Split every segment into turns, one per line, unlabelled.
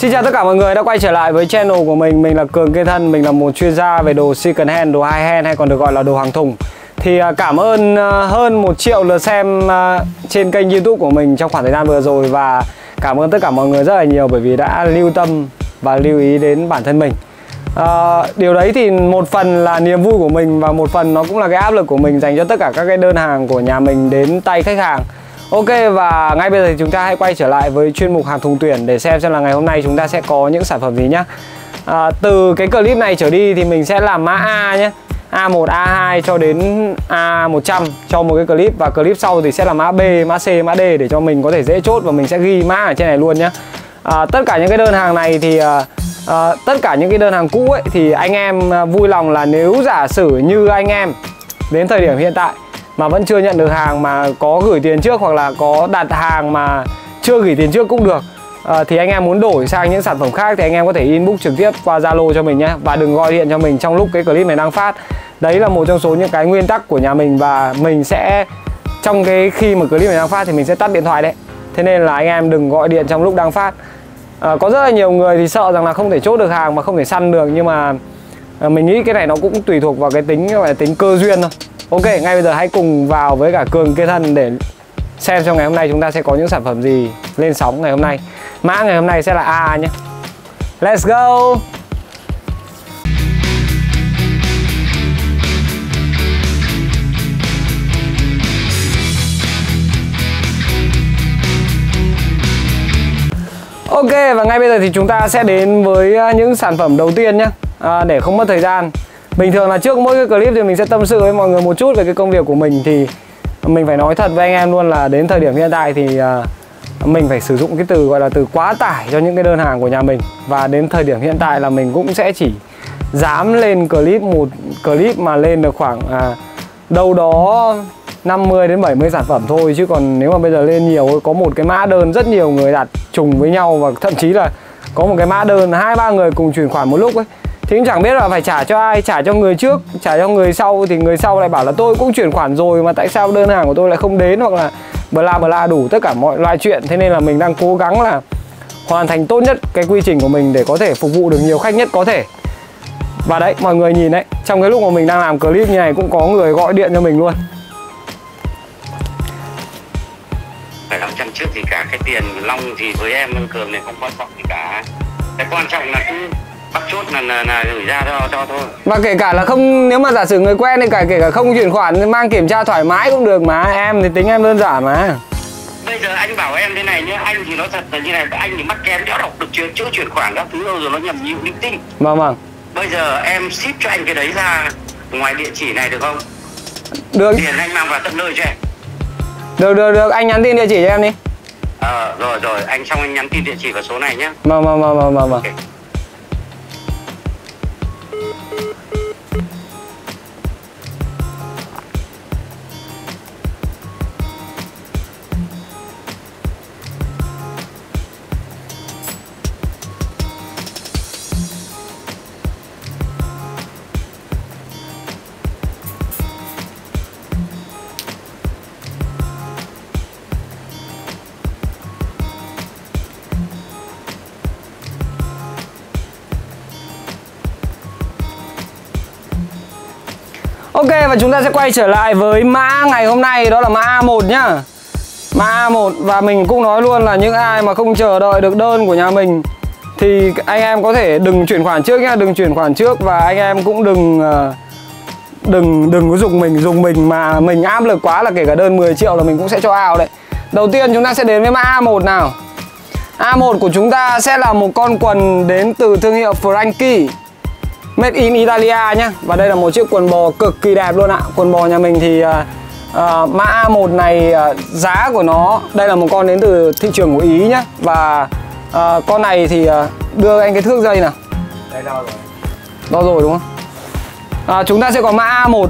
Xin chào tất cả mọi người đã quay trở lại với channel của mình. Mình là Cường Kê Thân, mình là một chuyên gia về đồ second hand, đồ high hand hay còn được gọi là đồ hàng thùng. Thì à, cảm ơn à, hơn một triệu lượt xem à, trên kênh youtube của mình trong khoảng thời gian vừa rồi Và cảm ơn tất cả mọi người rất là nhiều bởi vì đã lưu tâm và lưu ý đến bản thân mình. À, Điều đấy thì một phần là niềm vui của mình và một phần nó cũng là cái áp lực của mình dành cho tất cả các cái đơn hàng của nhà mình đến tay khách hàng. Ok và ngay bây giờ thì chúng ta hãy quay trở lại với chuyên mục hàng thùng tuyển để xem xem là ngày hôm nay chúng ta sẽ có những sản phẩm gì nhá. À, Từ cái clip này trở đi thì mình sẽ làm mã A nhé. A1, A2 cho đến A100 cho một cái clip. Và clip sau thì sẽ là mã B, mã C, mã D để cho mình có thể dễ chốt và mình sẽ ghi mã ở trên này luôn nhé à, Tất cả những cái đơn hàng này thì à, à, tất cả những cái đơn hàng cũ ấy thì anh em à, vui lòng là nếu giả sử như anh em đến thời điểm hiện tại mà vẫn chưa nhận được hàng mà có gửi tiền trước hoặc là có đặt hàng mà chưa gửi tiền trước cũng được. À, thì anh em muốn đổi sang những sản phẩm khác thì anh em có thể inbox trực tiếp qua Zalo cho mình nhé và đừng gọi điện cho mình trong lúc cái clip này đang phát. Đấy là một trong số những cái nguyên tắc của nhà mình và mình sẽ trong cái khi mà clip này đang phát thì mình sẽ tắt điện thoại đấy. Thế nên là anh em đừng gọi điện trong lúc đang phát. À, có rất là nhiều người thì sợ rằng là không thể chốt được hàng mà không thể săn được nhưng mà à, mình nghĩ cái này nó cũng tùy thuộc vào cái tính gọi là tính cơ duyên thôi. Ok, ngay bây giờ hãy cùng vào với cả Cường Kê Thân để xem trong ngày hôm nay chúng ta sẽ có những sản phẩm gì lên sóng ngày hôm nay. Mã ngày hôm nay sẽ là A nhé. Let's go! Ok và ngay bây giờ thì chúng ta sẽ đến với à, những sản phẩm đầu tiên nhé à, Để không mất thời gian Bình thường là trước mỗi cái clip thì mình sẽ tâm sự với mọi người một chút về cái công việc của mình Thì mình phải nói thật với anh em luôn là đến thời điểm hiện tại thì uh, mình phải sử dụng cái từ gọi là từ quá tải cho những cái đơn hàng của nhà mình. Và đến thời điểm hiện tại là mình cũng sẽ chỉ dám lên clip một clip mà lên được khoảng uh, đâu đó 50 đến 70 sản phẩm thôi. Chứ còn nếu mà bây giờ lên nhiều có một cái mã đơn rất nhiều người đặt trùng với nhau và thậm chí là có một cái mã đơn hai ba người cùng chuyển khoản một lúc ấy thì cũng chẳng biết là phải trả cho ai, trả cho người trước, trả cho người sau thì người sau lại bảo là tôi cũng chuyển khoản rồi mà tại sao đơn hàng của tôi lại không đến? Hoặc là bla bla đủ tất cả mọi loại chuyện. Thế nên là mình đang cố gắng là hoàn thành tốt nhất cái quy trình của mình để có thể phục vụ được nhiều khách nhất có thể. Và đấy, mọi người nhìn đấy, trong cái lúc mà mình đang làm clip như này cũng có người gọi điện cho mình luôn.
Phải làm chăm trước gì cả cái tiền long thì với em cường này không quan trọng gì cả. Cái quan trọng là cứ bắt chốt là, là, là gửi ra cho, cho thôi.
Và kể cả là không nếu mà giả sử người quen thì cả kể cả không chuyển khoản thì mang kiểm tra thoải mái cũng được mà. Em thì tính em đơn giản mà.
Bây giờ anh bảo em thế này nhá anh thì nói thật là như này anh thì mắc kém đéo đọc được chữ, chữ chuyển khoản các thứ đâu rồi nó nhầm nhịu linh tinh
vâng vâng.
Bây giờ em ship cho anh cái đấy ra ngoài địa chỉ này được không?
Được.
Tiền anh mang vào tận nơi cho em.
Được được được. Anh nhắn tin địa chỉ cho em đi.
Ờ rồi rồi. Anh xong anh nhắn tin địa chỉ vào số này nhá.
Vâng vâng vâng vâng vâng
okay.
Ok và chúng ta sẽ quay trở lại với mã ngày hôm nay đó là mã A1 nhá. Mã A1 và mình cũng nói luôn là những ai mà không chờ đợi được đơn của nhà mình Thì anh em có thể đừng chuyển khoản trước nhá, đừng chuyển khoản trước và anh em cũng đừng ờ, Đừng đừng có dùng mình, dùng mình mà mình áp lực quá là kể cả đơn 10 triệu là mình cũng sẽ cho ao đấy. Đầu tiên chúng ta sẽ đến với mã A1 nào. A1 của chúng ta sẽ là một con quần đến từ thương hiệu Frankie. Made in Italia nhá. Và đây là một chiếc quần bò cực kỳ đẹp luôn ạ. Quần bò nhà mình thì uh, uh, mã A1 này uh, giá của nó Đây là một con đến từ thị trường của Ý nhá. Và uh, con này thì uh, đưa anh cái thước dây nào?
Đây đo rồi.
Đo rồi đúng không? À, chúng ta sẽ có mã A1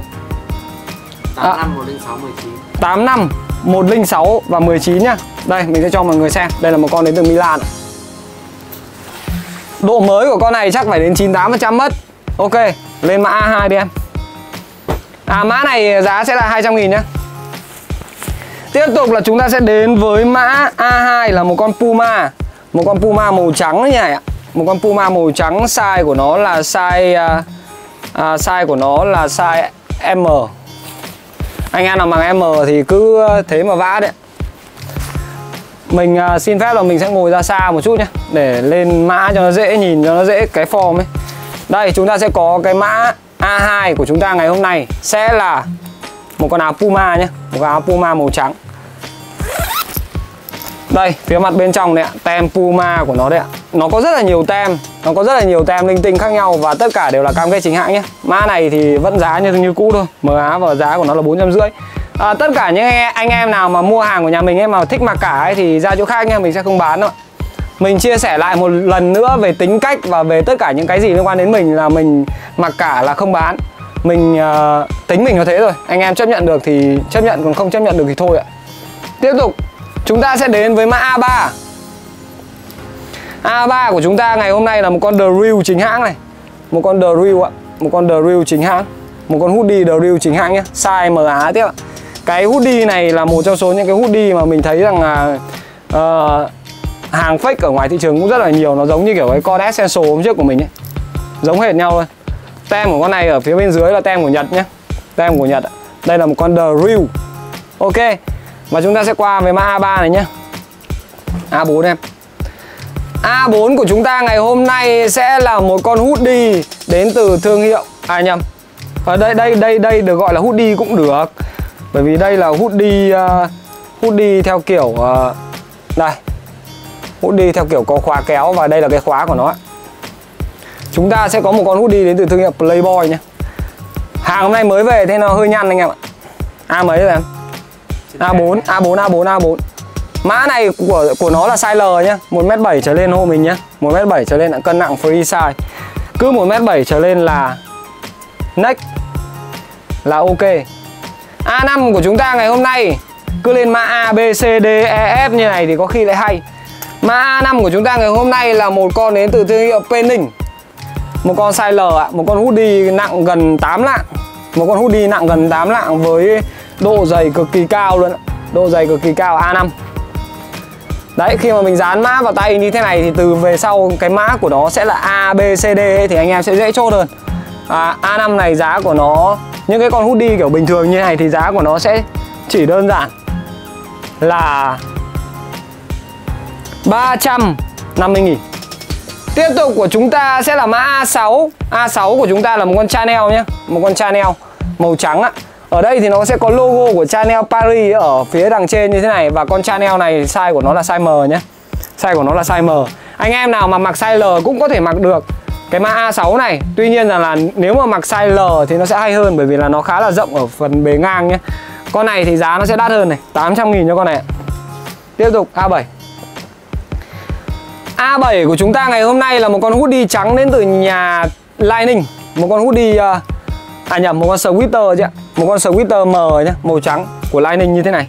8 năm 106 19
8 năm 106 và 19 nhá. Đây mình sẽ cho mọi người xem. Đây là một con đến từ Milan. Độ mới của con này chắc phải đến 98% mất Ok, lên mã A2 đi em. À mã này giá sẽ là 200 nghìn nhá. Tiếp tục là chúng ta sẽ đến với mã A2 là một con Puma. Một con Puma màu trắng như này ạ. Một con Puma màu trắng size của nó là size à, à, Size của nó là size M. Anh em nào bằng M thì cứ thế mà vã đấy Mình à, xin phép là mình sẽ ngồi ra xa một chút nhé Để lên mã cho nó dễ nhìn cho nó dễ cái form ấy. Đây chúng ta sẽ có cái mã A2 của chúng ta ngày hôm nay. Sẽ là một con áo Puma nhé. Một cái áo Puma màu trắng. Đây, phía mặt bên trong này ạ, tem Puma của nó đấy ạ. Nó có rất là nhiều tem. Nó có rất là nhiều tem linh tinh khác nhau Và tất cả đều là cam kết chính hãng nhé. Mã này thì vẫn giá như như cũ thôi. MA và giá của nó là 450 à, Tất cả những anh em nào mà mua hàng của nhà mình ấy mà thích mặc cả ấy Thì ra chỗ khác nha, mình sẽ không bán đâu mình chia sẻ lại một lần nữa về tính cách và về tất cả những cái gì liên quan đến mình là mình mặc cả là không bán. Mình uh, tính mình nó thế rồi anh em chấp nhận được thì chấp nhận còn không chấp nhận được thì thôi ạ. Tiếp tục Chúng ta sẽ đến với mã A3 A3 của chúng ta ngày hôm nay là một con The Real chính hãng này. Một con The Real ạ. Một con The Real chính hãng. Một con hoodie The Real chính hãng nhé Size MA tiếp ạ. Cái hoodie này là một trong số những cái hoodie mà mình thấy rằng là uh, Hàng fake ở ngoài thị trường cũng rất là nhiều Nó giống như kiểu cái con Essential hôm trước của mình ấy. Giống hệt nhau thôi. Tem của con này ở phía bên dưới là tem của Nhật nhé Tem của Nhật Đây là một con The Real. Ok và chúng ta sẽ qua về mã A3 này nhé A4 em. A4 của chúng ta ngày hôm nay sẽ là một con hoodie đến từ thương hiệu À nhầm. Ở đây đây đây đây được gọi là hoodie cũng được. Bởi vì đây là hoodie uh, hoodie theo kiểu uh, đây hoodie theo kiểu có khóa kéo và đây là cái khóa của nó Chúng ta sẽ có một con hoodie đến từ thương hiệu Playboy nhé. Hàng hôm nay mới về thế nó hơi nhăn anh em ạ. A mấy rồi em? A4, A4, A4, A4 Mã này của của nó là size L nhá 1m7 trở lên hộ mình nhá 1m7 trở lên là cân nặng free size. Cứ 1m7 trở lên là Next Là ok. A5 của chúng ta ngày hôm nay Cứ lên mã A, B, C, D, E, F như này thì có khi lại hay Mã A5 của chúng ta ngày hôm nay là một con đến từ thương hiệu Penning Một con size L ạ Một con hoodie nặng gần 8 lạng. Một con hoodie nặng gần 8 lạng với độ dày cực kỳ cao luôn độ dày cực kỳ cao A5 Đấy khi mà mình dán mã vào tay như thế này thì từ về sau cái mã của nó sẽ là A, B, C, D thì anh em sẽ dễ chốt hơn. À, A5 này giá của nó những cái con hoodie kiểu bình thường như này thì giá của nó sẽ chỉ đơn giản là 350 nghìn. Tiếp tục của chúng ta sẽ là mã A6 A6 của chúng ta là một con Chanel nhé. Một con Chanel màu trắng ạ. Ở đây thì nó sẽ có logo của Chanel Paris ở phía đằng trên như thế này. Và con Chanel này size của nó là size M nhé. Size của nó là size M. Anh em nào mà mặc size L cũng có thể mặc được cái mã A6 này. Tuy nhiên là, là nếu mà mặc size L thì nó sẽ hay hơn Bởi vì là nó khá là rộng ở phần bề ngang nhé. Con này thì giá nó sẽ đắt hơn này. 800 nghìn cho con này Tiếp tục A7 A7 của chúng ta ngày hôm nay là một con hoodie trắng đến từ nhà Lining Một con hoodie à, à nhầm, một con sweater chứ ạ. Một con sweater mờ nhá, Màu trắng của Lining như thế này.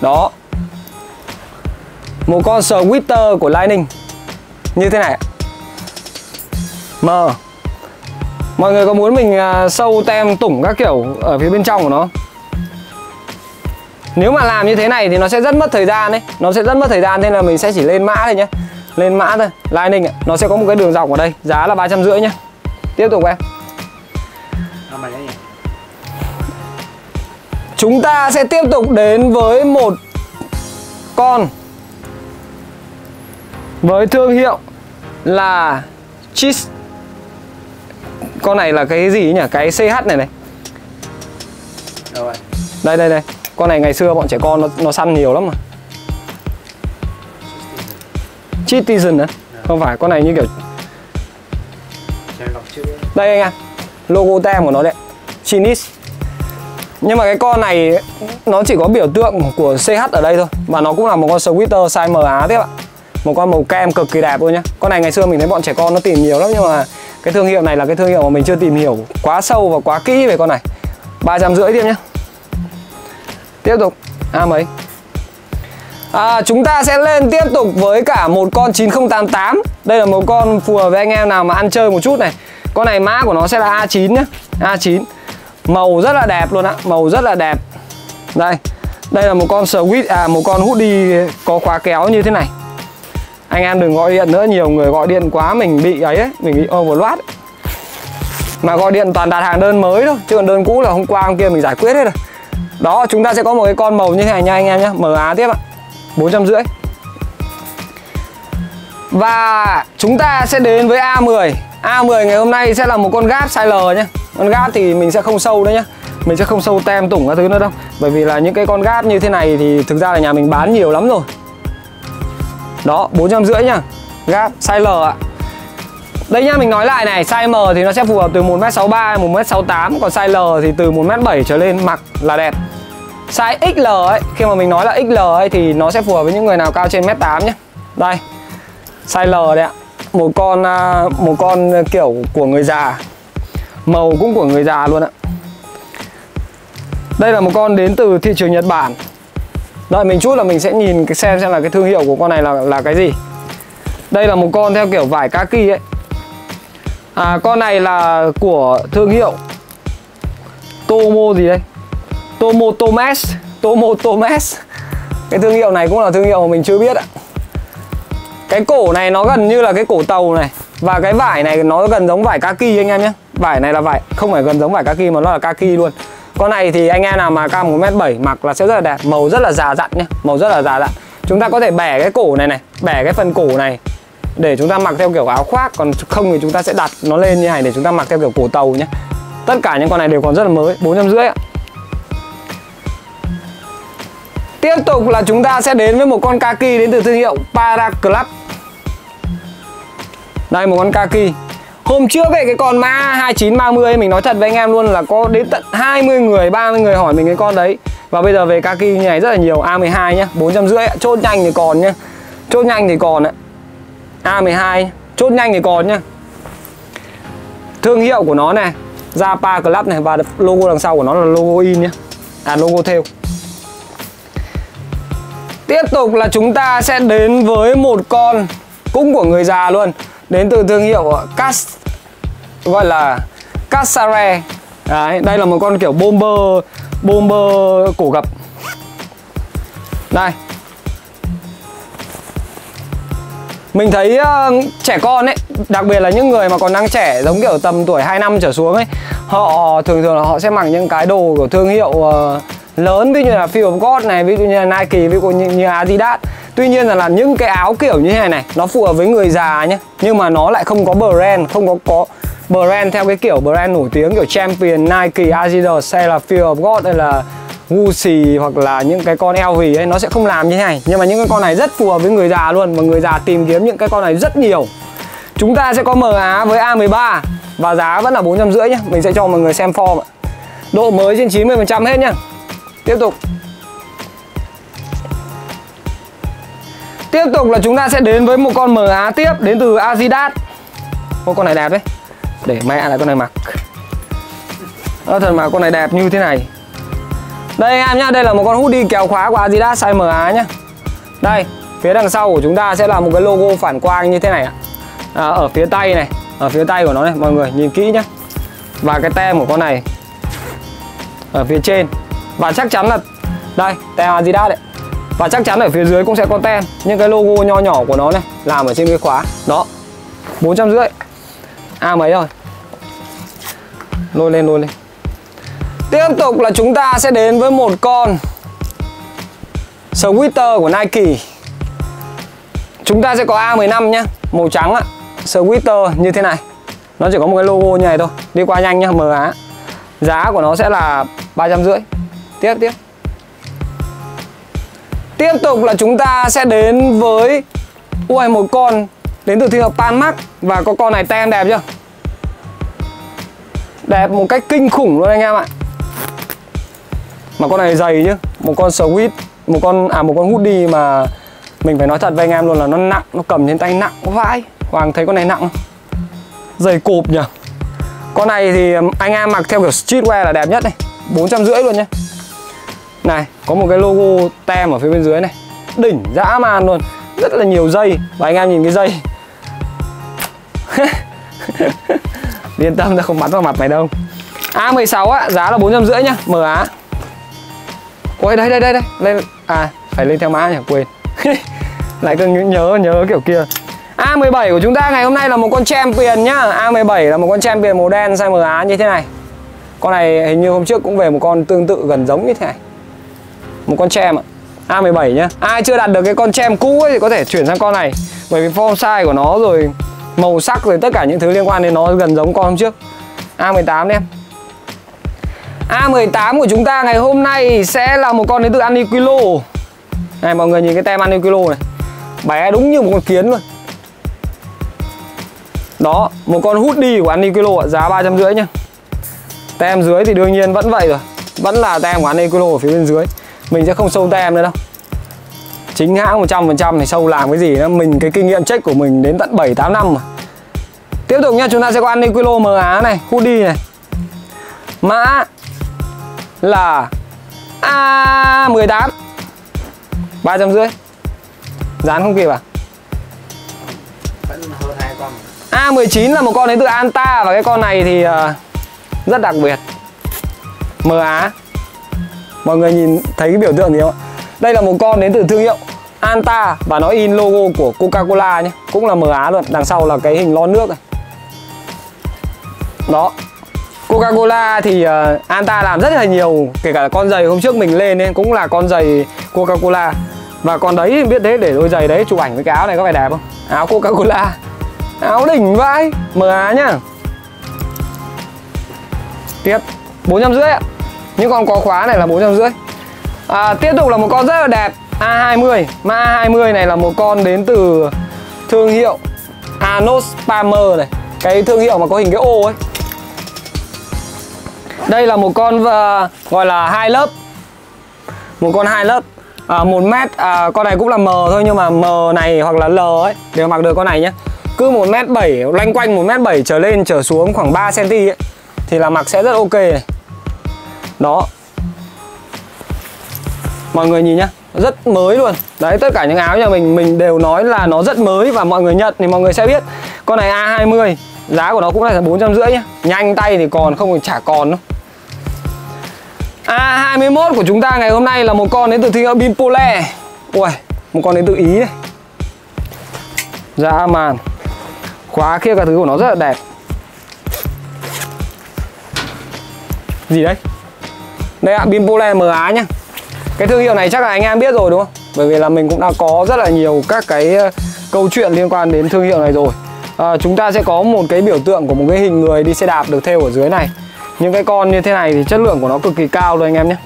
Đó. Một con sweater của Lining Như thế này Mờ Mọi người có muốn mình à, sâu tem tủng các kiểu Ở phía bên trong của nó nếu mà làm như thế này thì nó sẽ rất mất thời gian đấy Nó sẽ rất mất thời gian nên là mình sẽ chỉ lên mã thôi nhé Lên mã thôi Lining Nó sẽ có một cái đường dọc ở đây Giá là ba trăm rưỡi nhá. Tiếp tục em. Chúng ta sẽ tiếp tục đến với một con với thương hiệu là Cheese Con này là cái gì nhỉ? Cái CH này này. Đây đây đây con này ngày xưa bọn trẻ con nó, nó săn nhiều lắm mà. Citizen á Không phải, con này như kiểu Đây anh em Logo tem của nó đấy Chinese. Nhưng mà cái con này nó chỉ có biểu tượng của CH ở đây thôi Và nó cũng là một con sweater size MA tiếp ạ. Một con màu kem cực kỳ đẹp luôn nhá. Con này ngày xưa mình thấy bọn trẻ con nó tìm nhiều lắm Nhưng mà cái thương hiệu này là cái thương hiệu mà mình chưa tìm hiểu quá sâu và quá kỹ về con này. Ba trăm rưỡi tiếp nhá. Tiếp tục À mấy à, Chúng ta sẽ lên tiếp tục với cả một con 9088 Đây là một con phù hợp với anh em nào mà ăn chơi một chút này Con này mã của nó sẽ là A9 nhá A9 Màu rất là đẹp luôn ạ Màu rất là đẹp Đây Đây là một con switch à một con hoodie có khóa kéo như thế này. Anh em đừng gọi điện nữa, nhiều người gọi điện quá mình bị ấy, ấy mình bị overload. Ấy. Mà gọi điện toàn đặt hàng đơn mới thôi, chứ còn đơn cũ là hôm qua hôm kia mình giải quyết hết rồi. Đó, chúng ta sẽ có một cái con màu như thế này nha anh em nhé, mở á tiếp ạ. 450. Và chúng ta sẽ đến với A10 A10 ngày hôm nay sẽ là một con gáp size L nhé Con gáp thì mình sẽ không sâu nữa nhé Mình sẽ không sâu tem tủng các thứ nữa đâu. Bởi vì là những cái con gáp như thế này thì thực ra là nhà mình bán nhiều lắm rồi. Đó, 450 nhá. Gáp size L ạ. Đây nha, mình nói lại này Size M thì nó sẽ phù hợp từ 1m63, 1m68 Còn size L thì từ 1m7 trở lên mặc là đẹp. Size XL ấy, khi mà mình nói là XL ấy thì nó sẽ phù hợp với những người nào cao trên 1m8 nhé Đây Size L đấy ạ. Một con à, một con kiểu của người già. Màu cũng của người già luôn ạ. Đây là một con đến từ thị trường Nhật Bản. Đợi mình chút là mình sẽ nhìn xem xem là cái thương hiệu của con này là là cái gì. Đây là một con theo kiểu vải kaki ấy à, con này là của thương hiệu Tomo gì đây? Tomo Tomas Tomo Tomas cái thương hiệu này cũng là thương hiệu mà mình chưa biết ạ. Cái cổ này nó gần như là cái cổ tàu này. Và cái vải này nó gần giống vải kaki anh em nhé. Vải này là vải không phải gần giống vải kaki mà nó là kaki luôn. Con này thì anh em nào mà cao 1m7 mặc là sẽ rất là đẹp. Màu rất là già dặn nhé. Màu rất là già dặn. Chúng ta có thể bẻ cái cổ này này bẻ cái phần cổ này để chúng ta mặc theo kiểu áo khoác còn không thì chúng ta sẽ đặt nó lên như này để chúng ta mặc theo kiểu cổ tàu nhé. Tất cả những con này đều còn rất là mới bốn trăm rưỡi ạ. Tiếp tục là chúng ta sẽ đến với một con kaki đến từ thương hiệu Paraclub đây một con kaki. Hôm trước ấy, cái con Ma 2930 mình nói thật với anh em luôn là có đến tận 20 người, 30 người hỏi mình cái con đấy. Và bây giờ về kaki như này rất là nhiều A12 nhá, 450 Chốt nhanh thì còn nhá. Chốt nhanh thì còn ạ. A12 Chốt nhanh thì còn nhá. Thương hiệu của nó này Japa Club này và logo đằng sau của nó là logo in nhá. À logo theo. Tiếp tục là chúng ta sẽ đến với một con cũng của người già luôn. Đến từ thương hiệu ờ, Cas gọi là Casare Đấy, đây là một con kiểu bomber bomber cổ gập đây mình thấy uh, trẻ con ấy đặc biệt là những người mà còn đang trẻ giống kiểu tầm tuổi 2 năm trở xuống ấy họ thường thường là họ sẽ mặc những cái đồ của thương hiệu uh, lớn ví dụ như là Field of God này ví dụ như là Nike ví dụ như, như Adidas. Tuy nhiên là, là những cái áo kiểu như thế này này Nó phù hợp với người già nhé Nhưng mà nó lại không có brand Không có có brand theo cái kiểu brand nổi tiếng Kiểu Champion, Nike, Adidas hay là Fear of God hay là Gucci hoặc là những cái con LV ấy Nó sẽ không làm như thế này. Nhưng mà những cái con này rất phù hợp với người già luôn Mà người già tìm kiếm những cái con này rất nhiều. Chúng ta sẽ có MA với A13 Và giá vẫn là 450 nhé Mình sẽ cho mọi người xem form ạ. Độ mới trên 90% hết nhá. Tiếp tục. Tiếp tục là chúng ta sẽ đến với một con MA tiếp đến từ Adidas Ô, con này đẹp đấy. Để mẹ lại con này mặc. Thật mà con này đẹp như thế này. Đây anh em nhá, đây là một con hoodie kéo khóa của Adidas size MA nhá. Đây, phía đằng sau của chúng ta sẽ là một cái logo phản quang như thế này ạ. À, Ở phía tay này, ở phía tay của nó này, mọi người nhìn kỹ nhá. Và cái tem của con này Ở phía trên. Và chắc chắn là Đây, tem Adidas đấy. Và chắc chắn ở phía dưới cũng sẽ có tem những cái logo nho nhỏ của nó này làm ở trên cái khóa. Đó bốn trăm rưỡi. A mấy rồi? Lôi lên lôi lên tiếp tục là chúng ta sẽ đến với một con Sweater của Nike. Chúng ta sẽ có A15 nhá, Màu trắng ạ. Sweater như thế này. Nó chỉ có một cái logo như này thôi. Đi qua nhanh nhá Á. Giá của nó sẽ là ba trăm rưỡi. Tiếp tiếp. Tiếp tục là chúng ta sẽ đến với, Ui, một con đến từ thương hiệu Panmark Và có con này tem đẹp chưa? Đẹp một cách kinh khủng luôn anh em ạ. Mà con này dày chứ Một con sweat Một con à một con hoodie mà Mình phải nói thật với anh em luôn là nó nặng, Nó cầm trên tay nặng vãi Hoàng thấy con này nặng không? Dày cộp nhỉ? Con này thì anh em mặc theo kiểu streetwear là đẹp nhất này rưỡi luôn nhé này, có một cái logo tem ở phía bên dưới này, đỉnh dã man luôn, rất là nhiều dây và anh em nhìn cái dây. Yên tâm ta không bắn vào mặt mày đâu. A16 á, giá là bốn trăm rưỡi nhá ôi, đây đây đây đây. Lên. À phải lên theo mã nhỉ? Quên. Lại cứ nhớ nhớ kiểu kia. A17 của chúng ta ngày hôm nay là một con champion nhá. A17 là một con champion màu đen size MA như thế này. Con này hình như hôm trước cũng về một con tương tự gần giống như thế này. Một con champ ạ. A17 nhá. Ai chưa đặt được cái con champ cũ ấy thì có thể chuyển sang con này. Bởi vì form size của nó rồi Màu sắc rồi tất cả những thứ liên quan đến nó gần giống con hôm trước. A18 em. A18 của chúng ta ngày hôm nay sẽ là một con đến từ Aniquilo. Này mọi người nhìn cái tem Aniquilo này. Bé đúng như một con kiến luôn. Đó, một con hút đi của Aniquilo giá ba trăm rưỡi nhá. Tem dưới thì đương nhiên vẫn vậy rồi. Vẫn là tem của Aniquilo ở phía bên dưới. Mình sẽ không sâu tem nữa đâu. Chính hãng 100% thì sâu làm cái gì nữa Mình cái kinh nghiệm check của mình đến tận 7-8 năm mà Tiếp tục nha, chúng ta sẽ có Aniquilo MA này, hút đi này. Mã là A18 ba trăm rưỡi. Dán không kịp à? A19 là một con đến từ Anta Và cái con này thì ờ, rất đặc biệt. MA Mọi người nhìn thấy cái biểu tượng gì không ạ? Đây là một con đến từ thương hiệu Anta Và nó in logo của Coca-Cola nhé. Cũng là MA luôn. Đằng sau là cái hình lon nước này. Đó. Coca-Cola thì uh, Anta làm rất là nhiều Kể cả con giày hôm trước mình lên ấy, cũng là con giày Coca-Cola. Và con đấy biết thế để đôi giày đấy chụp ảnh với cái áo này có vẻ đẹp không? Áo Coca-Cola. Áo đỉnh vai MA nhá. Tiếp 450 ạ. Những con có khóa này là 450 à, Tiếp tục là một con rất là đẹp A20 mà A20 này là một con đến từ thương hiệu Anos Palmer này. Cái thương hiệu mà có hình cái ô ấy đây là một con uh, gọi là hai lớp. Một con hai lớp. À, một mét à, Con này cũng là M thôi nhưng mà M này hoặc là L ấy Đều mặc được con này nhé Cứ một mét bảy loanh quanh một mét bảy trở lên trở xuống khoảng 3 cm ấy Thì là mặc sẽ rất ok này. Đó. Mọi người nhìn nhá Rất mới luôn. Đấy tất cả những áo nhà mình Mình đều nói là nó rất mới Và mọi người nhận thì mọi người sẽ biết. Con này A20 Giá của nó cũng là 450 nhá. Nhanh tay thì còn không thì chả còn đâu. À, A21 của chúng ta ngày hôm nay là một con đến từ thương hiệu Bimpole Ui, một con đến từ Ý này Dạ màn Khóa kia cả thứ của nó rất là đẹp. Gì đấy? Đây ạ, Bimpole MA nhá. Cái thương hiệu này chắc là anh em biết rồi đúng không? Bởi vì là mình cũng đã có rất là nhiều các cái ờ, câu chuyện liên quan đến thương hiệu này rồi. À, Chúng ta sẽ có một cái biểu tượng của một cái hình người đi xe đạp được thêu ở dưới này những cái con như thế này thì chất lượng của nó cực kỳ cao luôn anh em nhé.